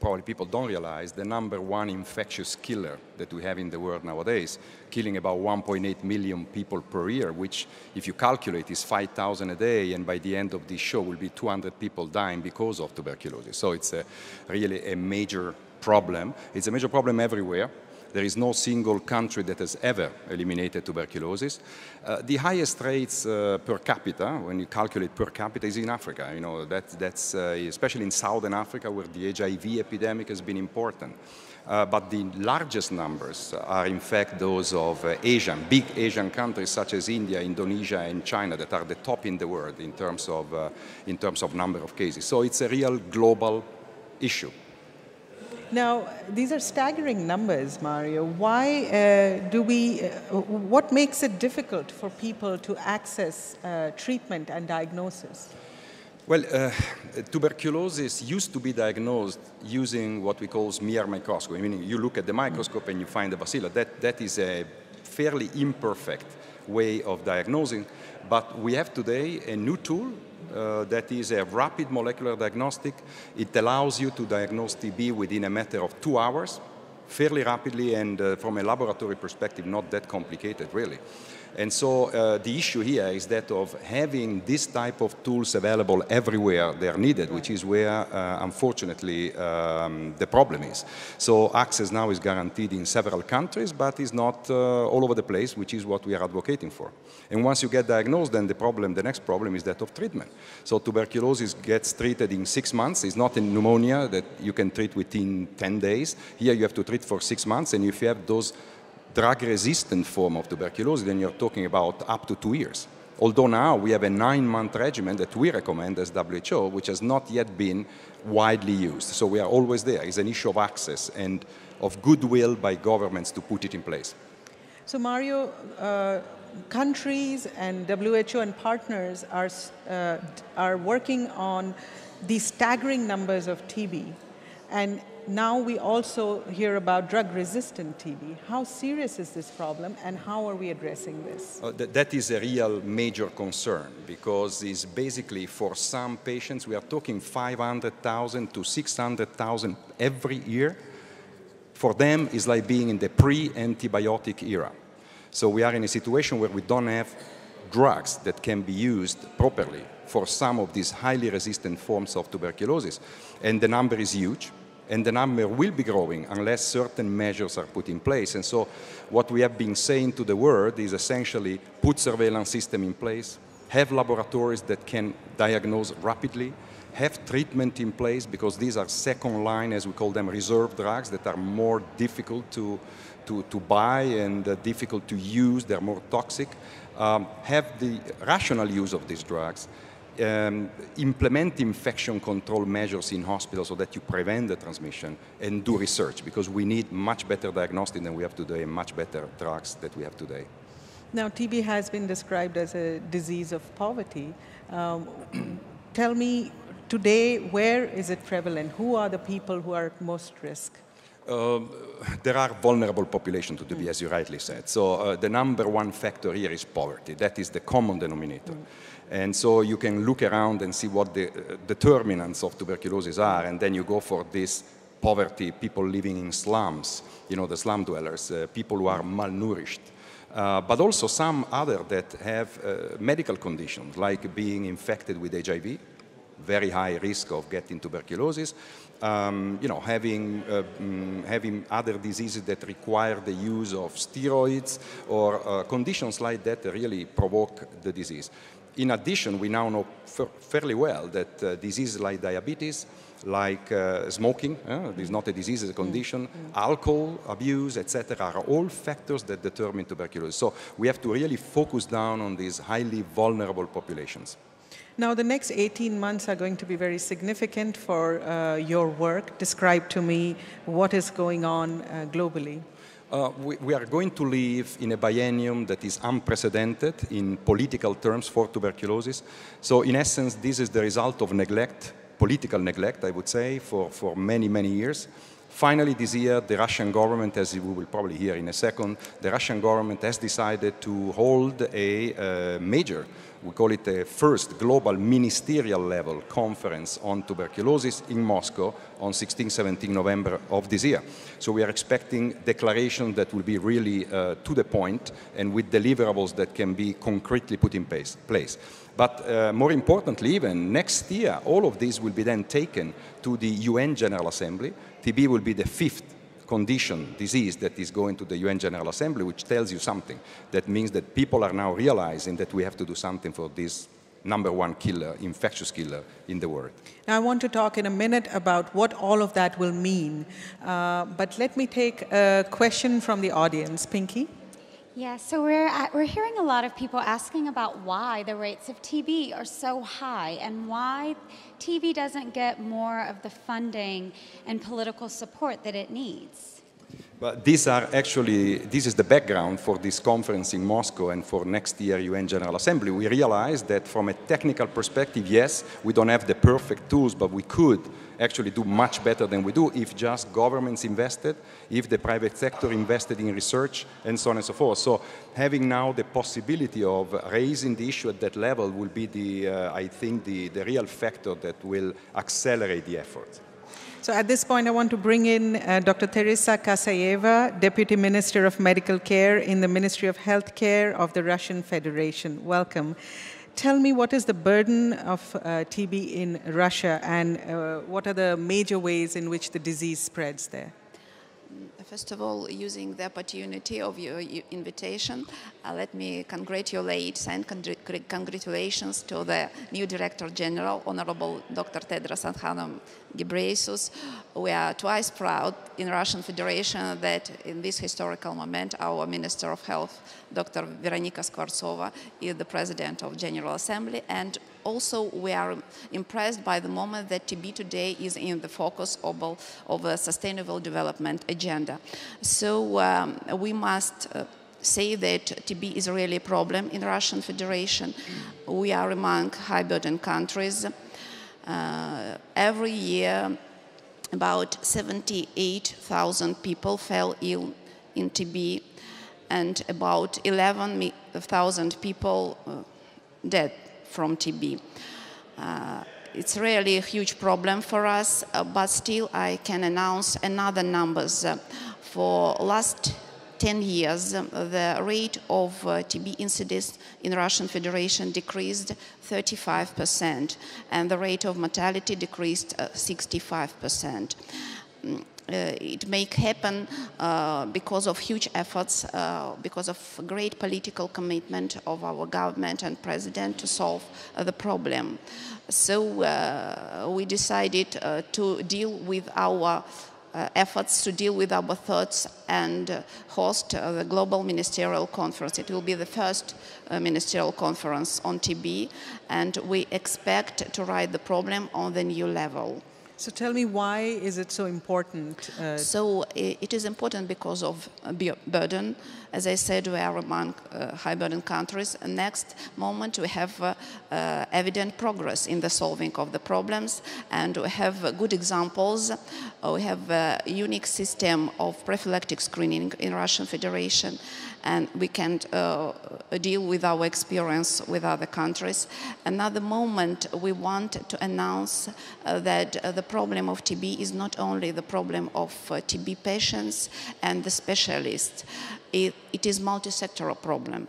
probably people don't realize the number one infectious killer that we have in the world nowadays, killing about 1.8 million people per year, which, if you calculate, is 5,000 a day, and by the end of this show will be 200 people dying because of tuberculosis. So it's a, really a major problem. It's a major problem everywhere. There is no single country that has ever eliminated tuberculosis. Uh, the highest rates uh, per capita, when you calculate per capita, is in Africa. You know, that, that's uh, especially in southern Africa where the HIV epidemic has been important. Uh, but the largest numbers are in fact those of uh, Asian, big Asian countries such as India, Indonesia, and China that are the top in the world in terms of, uh, in terms of number of cases. So it's a real global issue. Now, these are staggering numbers, Mario. Why uh, do we, uh, what makes it difficult for people to access uh, treatment and diagnosis? Well, uh, tuberculosis used to be diagnosed using what we call smear microscopy, meaning you look at the microscope and you find the bacillus. That, that is a fairly imperfect way of diagnosing, but we have today a new tool uh, that is a rapid molecular diagnostic. It allows you to diagnose TB within a matter of two hours, fairly rapidly, and uh, from a laboratory perspective, not that complicated, really. And so uh, the issue here is that of having this type of tools available everywhere they're needed, which is where, uh, unfortunately, um, the problem is. So access now is guaranteed in several countries, but is not uh, all over the place, which is what we are advocating for. And once you get diagnosed, then the problem, the next problem is that of treatment. So tuberculosis gets treated in six months. It's not a pneumonia that you can treat within 10 days. Here you have to treat for six months, and if you have those drug-resistant form of tuberculosis, then you're talking about up to two years. Although now we have a nine-month regimen that we recommend as WHO, which has not yet been widely used. So we are always there. It's an issue of access and of goodwill by governments to put it in place. So Mario, uh, countries and WHO and partners are, uh, are working on these staggering numbers of TB. And now we also hear about drug-resistant TB. How serious is this problem and how are we addressing this? Uh, th that is a real major concern because it's basically for some patients, we are talking 500,000 to 600,000 every year. For them, it's like being in the pre-antibiotic era. So we are in a situation where we don't have drugs that can be used properly for some of these highly resistant forms of tuberculosis. And the number is huge and the number will be growing unless certain measures are put in place. And so what we have been saying to the world is essentially put surveillance system in place, have laboratories that can diagnose rapidly, have treatment in place because these are second line, as we call them, reserve drugs that are more difficult to, to, to buy and uh, difficult to use, they're more toxic. Um, have the rational use of these drugs um, implement infection control measures in hospitals so that you prevent the transmission and do research because we need much better diagnostics than we have today and much better drugs that we have today. Now, TB has been described as a disease of poverty. Um, tell me today, where is it prevalent? Who are the people who are at most risk? Um, there are vulnerable populations to TB, mm. as you rightly said. So uh, the number one factor here is poverty. That is the common denominator. Mm. And so you can look around and see what the uh, determinants of tuberculosis are, and then you go for this poverty, people living in slums, you know, the slum dwellers, uh, people who are malnourished. Uh, but also some other that have uh, medical conditions, like being infected with HIV, very high risk of getting tuberculosis, um, you know, having, uh, um, having other diseases that require the use of steroids or uh, conditions like that really provoke the disease. In addition, we now know fairly well that uh, diseases like diabetes, like uh, smoking, uh, is not a disease, it's a condition, mm-hmm. alcohol abuse, etc., are all factors that determine tuberculosis. So we have to really focus down on these highly vulnerable populations. Now, the next 18 months are going to be very significant for uh, your work. Describe to me what is going on uh, globally. Uh, we, we, are going to live in a biennium that is unprecedented in political terms for tuberculosis. So in essence, this is the result of neglect, political neglect, I would say, for, for many, many years. Finally, this year, the Russian government, as we will probably hear in a second, the Russian government has decided to hold a uh, major we call it the first global ministerial level conference on tuberculosis in Moscow on 16, 17 November of this year. So we are expecting declarations that will be really uh, to the point and with deliverables that can be concretely put in place. But uh, more importantly, even next year, all of these will be then taken to the UN General Assembly. TB will be the fifth condition, disease that is going to the UN General Assembly, which tells you something. That means that people are now realizing that we have to do something for this number one killer, infectious killer in the world. Now, I want to talk in a minute about what all of that will mean. Uh, but let me take a question from the audience. Pinky? Yeah, so we're, at, we're hearing a lot of people asking about why the rates of TB are so high and why TB doesn't get more of the funding and political support that it needs. But these are actually, this is the background for this conference in Moscow and for next year UN General Assembly. We realized that from a technical perspective, yes, we don't have the perfect tools, but we could actually do much better than we do if just governments invested, if the private sector invested in research, and so on and so forth. So having now the possibility of raising the issue at that level will be the, uh, I think, the, the real factor that will accelerate the effort. So at this point, I want to bring in uh, Dr. Teresa Kasaeva, Deputy Minister of Medical Care in the Ministry of Health Care of the Russian Federation. Welcome. Tell me what is the burden of uh, TB in Russia and uh, what are the major ways in which the disease spreads there? First of all, using the opportunity of your invitation, uh, let me congratulate and congratulations to the new Director General, Honorable Dr. Tedros Adhanom Ghebreyesus. We are twice proud in Russian Federation that in this historical moment, our Minister of Health, Dr. Veronika Skvortsova, is the President of General Assembly and also we are impressed by the moment that TB today is in the focus of, of a sustainable development agenda. So um, we must uh, say that TB is really a problem in Russian Federation. We are among high burden countries. Uh, every year, about 78,000 people fell ill in TB and about 11,000 people uh, dead from TB. Uh, it's really a huge problem for us, uh, but still I can announce another numbers. Uh, for last 10 years, um, the rate of uh, TB incidence in Russian Federation decreased 35%, and the rate of mortality decreased 65%. Uh, mm, uh, it may happen uh, because of huge efforts, uh, because of great political commitment of our government and president to solve the problem. So uh, we decided uh, to deal with our uh, efforts to deal with our thoughts and host the global ministerial conference. It will be the first ministerial conference on TB, and we expect to write the problem on the new level. So tell me, why is it so important? Uh, so it is important because of burden. As I said, we are among uh, high burden countries. And next moment, we have uh, uh evident progress in the solving of the problems, and we have good examples. We have a unique system of prophylactic screening in Russian Federation and we can uh, deal with our experience with other countries. Another moment we want to announce uh, that uh, the problem of TB is not only the problem of uh, TB patients and the specialists, it, it is multi-sectoral problem.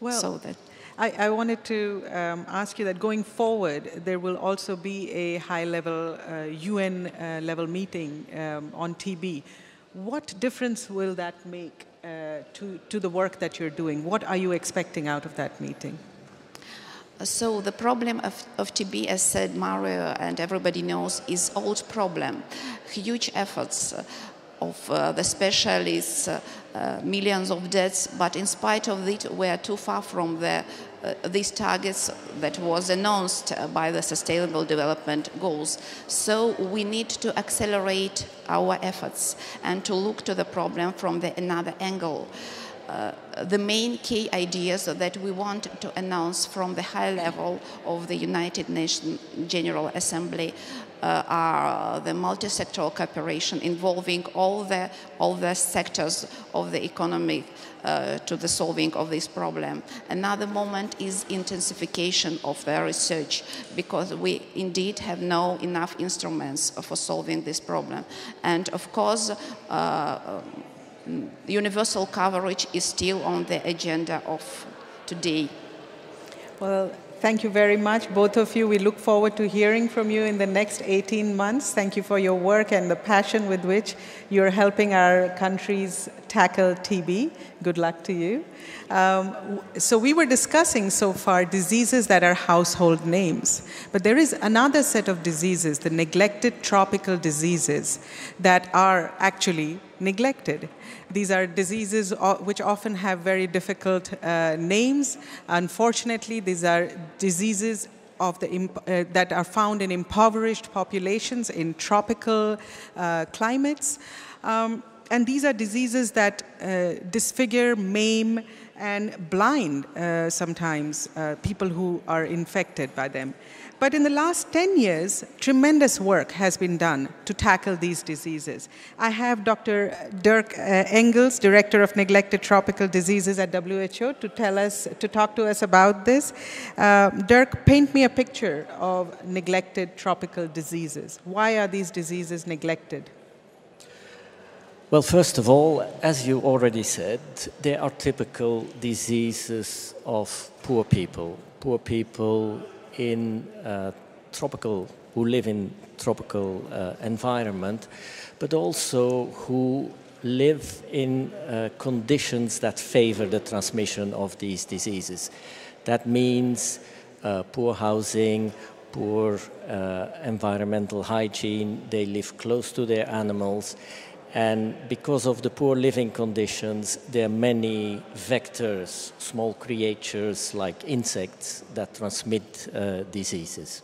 Well, so that I, I, wanted to um, ask you that going forward, there will also be a high-level uh, UN uh, level meeting um, on TB. What difference will that make uh, to, to the work that you're doing? What are you expecting out of that meeting? So the problem of, of TB, as said Mario and everybody knows, is old problem. Huge efforts of uh, the specialists, uh, uh, millions of deaths, but in spite of it, we are too far from the uh, these targets that was announced uh, by the Sustainable Development Goals. So we need to accelerate our efforts and to look to the problem from the another angle. Uh, the main key ideas that we want to announce from the high level of the United Nations General Assembly uh, are the multi-sectoral cooperation involving all the, all the sectors of the economy uh, to the solving of this problem. Another moment is intensification of the research because we indeed have no enough instruments for solving this problem. And of course, uh, universal coverage is still on the agenda of today. Well, thank you very much, both of you. We look forward to hearing from you in the next 18 months. Thank you for your work and the passion with which you're helping our countries tackle TB. Good luck to you. Um, so, we were discussing so far diseases that are household names, but there is another set of diseases, the neglected tropical diseases, that are actually neglected. These are diseases which often have very difficult uh, names. Unfortunately, these are diseases of the, uh, that are found in impoverished populations in tropical uh, climates. Um, and these are diseases that uh, disfigure, maim, and blind uh, sometimes uh, people who are infected by them. But in the last 10 years, tremendous work has been done to tackle these diseases. I have Dr. Dirk uh, Engels, Director of Neglected Tropical Diseases at WHO, to tell us, to talk to us about this. Uh, Dirk, paint me a picture of neglected tropical diseases. Why are these diseases neglected? Well, first of all, as you already said, they are typical diseases of poor people, poor people in uh, tropical, who live in tropical uh, environment, but also who live in uh, conditions that favor the transmission of these diseases. That means uh, poor housing, poor uh, environmental hygiene, they live close to their animals, and because of the poor living conditions, there are many vectors, small creatures like insects that transmit uh, diseases.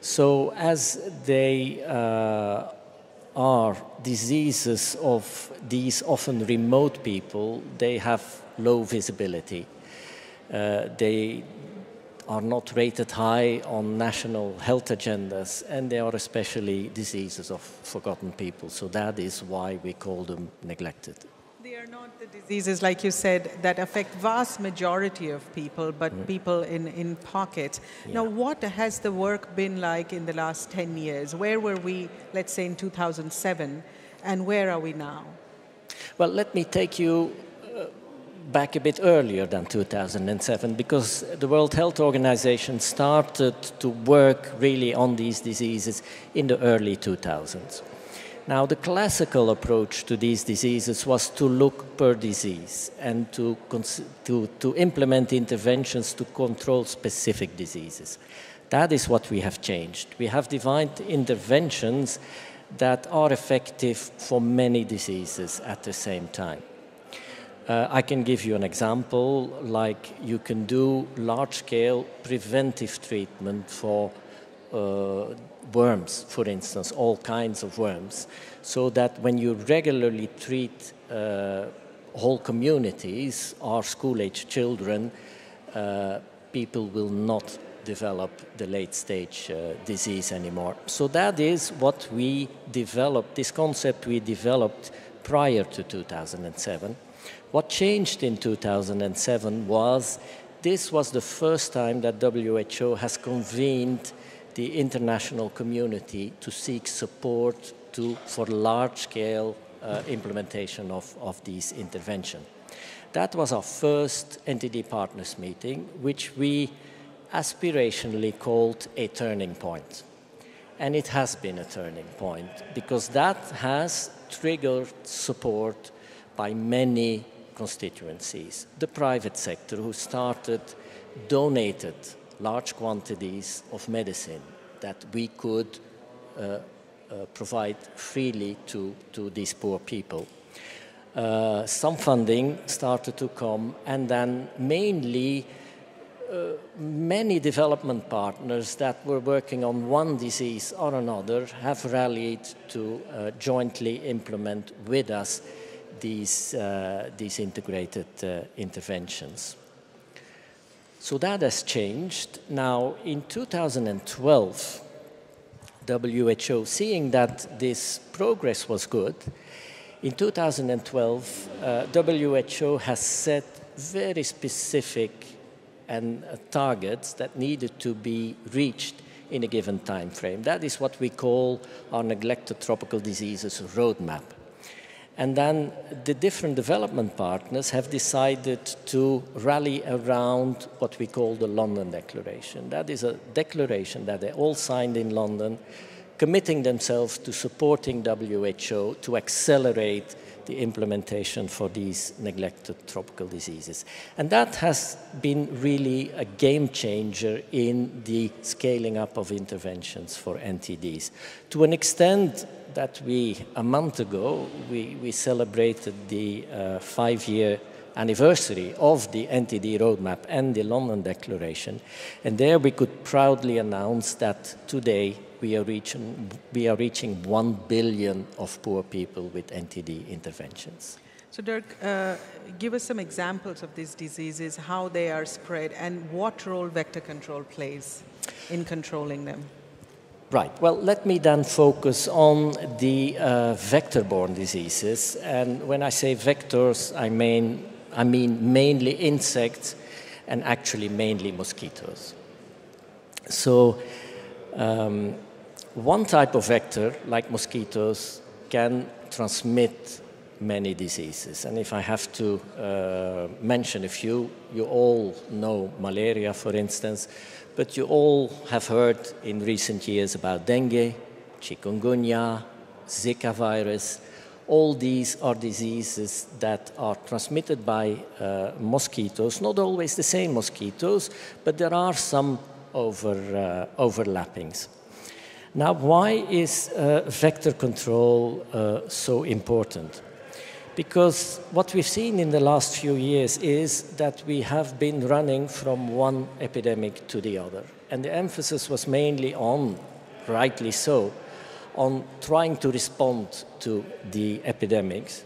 So, as they uh, are diseases of these often remote people, they have low visibility. Uh, they are not rated high on national health agendas, and they are especially diseases of forgotten people. So that is why we call them neglected. They are not the diseases, like you said, that affect vast majority of people, but mm. people in, in pockets. Yeah. Now, what has the work been like in the last 10 years? Where were we, let's say, in 2007, and where are we now? Well, let me take you back a bit earlier than 2007 because the World Health Organization started to work really on these diseases in the early 2000s. Now, the classical approach to these diseases was to look per disease and to, to, to implement interventions to control specific diseases. That is what we have changed. We have defined interventions that are effective for many diseases at the same time. Uh, I can give you an example, like you can do large-scale preventive treatment for uh, worms, for instance, all kinds of worms, so that when you regularly treat uh, whole communities or school-age children, uh, people will not develop the late-stage uh, disease anymore. So that is what we developed, this concept we developed prior to 2007 what changed in 2007 was this was the first time that WHO has convened the international community to seek support to, for large-scale uh, implementation of, of these interventions. That was our first NTD partners meeting, which we aspirationally called a turning point. And it has been a turning point because that has triggered support by many constituencies. The private sector, who started, donated large quantities of medicine that we could uh, uh, provide freely to, to these poor people. Uh, some funding started to come, and then mainly uh, many development partners that were working on one disease or another have rallied to uh, jointly implement with us these, uh, these integrated uh, interventions. So that has changed. Now, in 2012, WHO, seeing that this progress was good, in 2012, uh, WHO has set very specific and uh, targets that needed to be reached in a given time frame. That is what we call our neglected tropical diseases roadmap. And then the different development partners have decided to rally around what we call the London Declaration. That is a declaration that they all signed in London, committing themselves to supporting WHO to accelerate the implementation for these neglected tropical diseases. And that has been really a game changer in the scaling up of interventions for NTDs. To an extent that we, a month ago, we, we celebrated the uh, five-year anniversary of the NTD roadmap and the London Declaration. And there we could proudly announce that today we are reaching, we are reaching 1 billion of poor people with NTD interventions. So Dirk, uh, give us some examples of these diseases, how they are spread, and what role vector control plays in controlling them. Right. Well, let me then focus on the uh, vector-borne diseases. And when I say vectors, I mean, I mean mainly insects and actually mainly mosquitoes. So um, one type of vector, like mosquitoes, can transmit many diseases. And if I have to uh, mention a few, you all know malaria, for instance, but you all have heard in recent years about dengue, chikungunya, Zika virus. All these are diseases that are transmitted by uh, mosquitoes, not always the same mosquitoes, but there are some over, uh, overlappings. Now, why is uh, vector control uh, so important? Because what we've seen in the last few years is that we have been running from one epidemic to the other. And the emphasis was mainly on, rightly so, on trying to respond to the epidemics.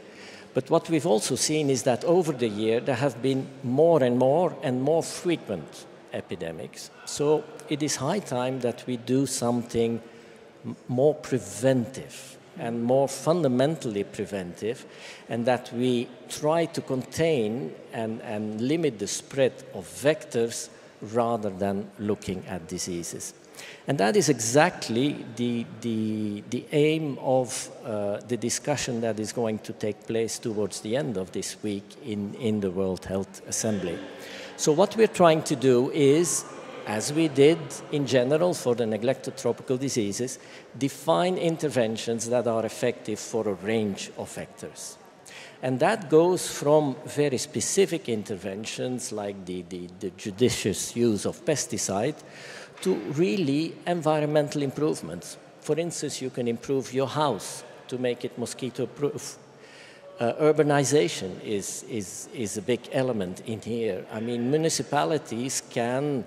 But what we've also seen is that over the year there have been more and more and more frequent epidemics. So it is high time that we do something more preventive and more fundamentally preventive, and that we try to contain and, and limit the spread of vectors rather than looking at diseases. And that is exactly the, the, the aim of uh, the discussion that is going to take place towards the end of this week in, in the World Health Assembly. So what we're trying to do is as we did in general for the neglected tropical diseases, define interventions that are effective for a range of vectors. And that goes from very specific interventions like the, the, the judicious use of pesticide to really environmental improvements. For instance, you can improve your house to make it mosquito proof. Uh, urbanization is, is, is a big element in here. I mean, municipalities can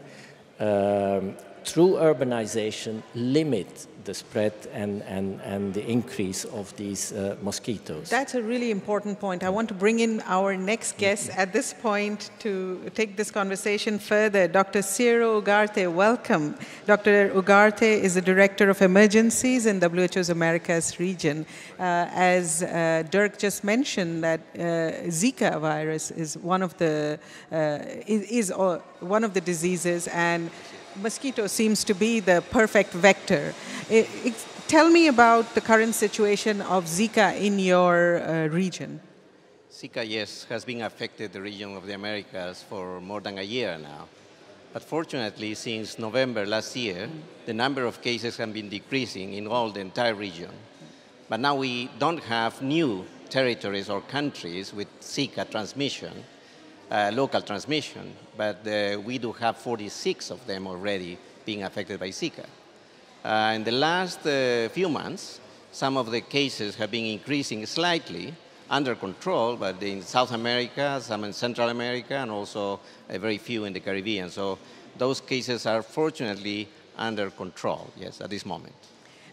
um, through urbanization, limit the spread and, and, and the increase of these uh, mosquitoes. That's a really important point. I want to bring in our next guest at this point to take this conversation further. Dr. Ciro Ugarte, welcome. Dr. Ugarte is the Director of Emergencies in WHO's Americas region. Uh, as uh, Dirk just mentioned, that uh, Zika virus is one of the uh, is, is uh, one of the diseases and mosquito seems to be the perfect vector. It, it, tell me about the current situation of Zika in your uh, region. Zika, yes, has been affected the region of the Americas for more than a year now. But fortunately, since November last year, the number of cases have been decreasing in all the entire region. But now we don't have new territories or countries with Zika transmission, local transmission, but uh, we do have 46 of them already being affected by Zika. Uh, in the last uh, few months, some of the cases have been increasing slightly under control, but in South America, some in Central America, and also uh, very few in the Caribbean. So those cases are fortunately under control, yes, at this moment.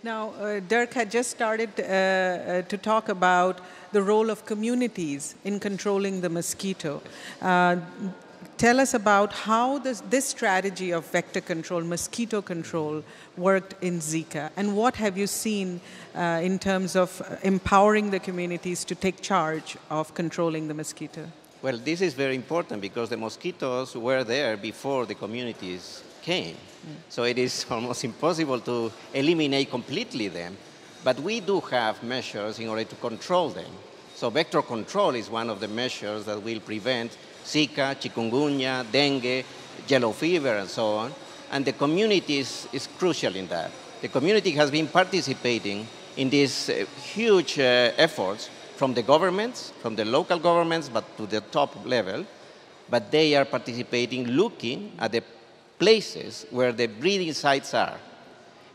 Now, uh, Dirk had just started uh, uh, to talk about the role of communities in controlling the mosquito. Uh, tell us about how this, this strategy of vector control, mosquito control, worked in Zika, and what have you seen uh, in terms of empowering the communities to take charge of controlling the mosquito? Well, this is very important because the mosquitoes were there before the communities came. Mm. So it is almost impossible to eliminate completely them. But we do have measures in order to control them. So vector control is one of the measures that will prevent Zika, chikungunya, dengue, yellow fever, and so on. And the community is, is crucial in that. The community has been participating in these uh, huge uh, efforts from the governments, from the local governments, but to the top level. But they are participating, looking at the places where the breeding sites are,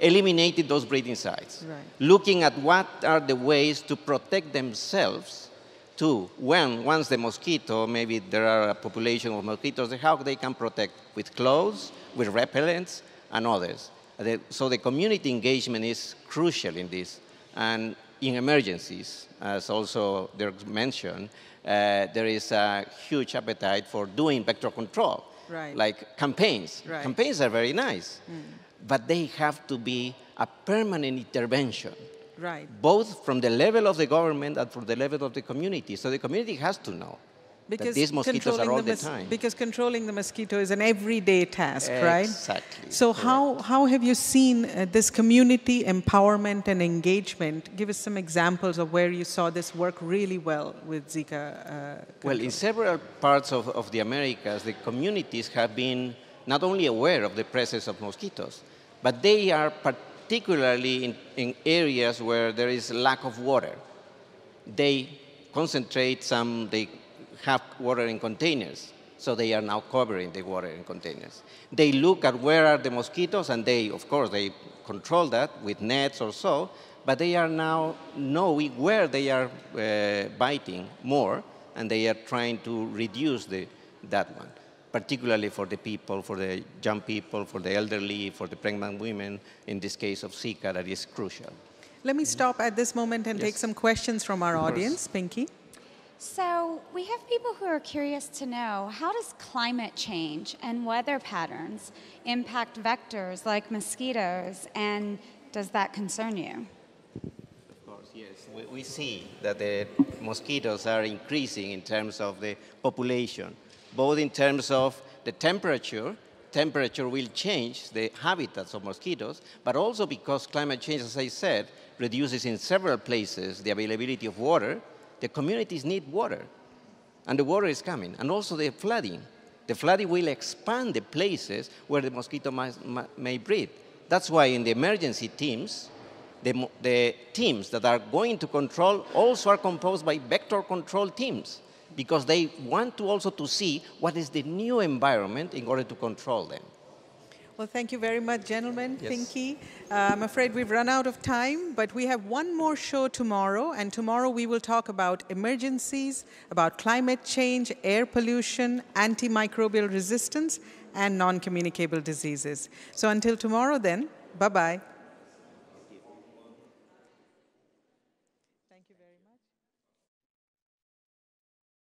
eliminating those breeding sites, right. looking at what are the ways to protect themselves to when, once the mosquito, maybe there are a population of mosquitoes, how they can protect with clothes, with repellents, and others. So the community engagement is crucial in this. And in emergencies, as also Dirk mentioned, uh, there is a huge appetite for doing vector control, right. like campaigns. Right. Campaigns are very nice, mm. But they have to be a permanent intervention. Right. Both from the level of the government and from the level of the community. So the community has to know because these mosquitoes are all the, the, time. Because controlling the mosquito is an everyday task, exactly. right? Exactly. So how, how have you seen uh, this community empowerment and engagement? Give us some examples of where you saw this work really well with Zika. Uh, well, in several parts of, of the Americas, the communities have been not only aware of the presence of mosquitoes, but they are particularly in, in areas where there is lack of water. They concentrate some, they have water in containers. So they are now covering the water in containers. They look at where are the mosquitoes, and they, of course, they control that with nets or so, but they are now knowing where they are uh, biting more, and they are trying to reduce the, that one, particularly for the people, for the young people, for the elderly, for the pregnant women, in this case of Zika, that is crucial. Let me stop at this moment and yes. take some questions from our audience. Pinky? So, we have people who are curious to know how does climate change and weather patterns impact vectors like mosquitoes, and does that concern you? Of course, yes. We, we see that the mosquitoes are increasing in terms of the population, both in terms of the temperature temperature will change the habitats of mosquitoes, but also because climate change, as I said, reduces in several places the availability of water, the communities need water, and the water is coming, and also the flooding. The flooding will expand the places where the mosquito may, breed. That's why in the emergency teams, the, the teams that are going to control also are composed by vector control teams because they want to also to see what is the new environment in order to control them. Well, thank you very much, gentlemen. Yes. Pinky. Uh, I'm afraid we've run out of time, but we have one more show tomorrow, and tomorrow we will talk about emergencies, about climate change, air pollution, antimicrobial resistance, and non-communicable diseases. So until tomorrow then, bye-bye.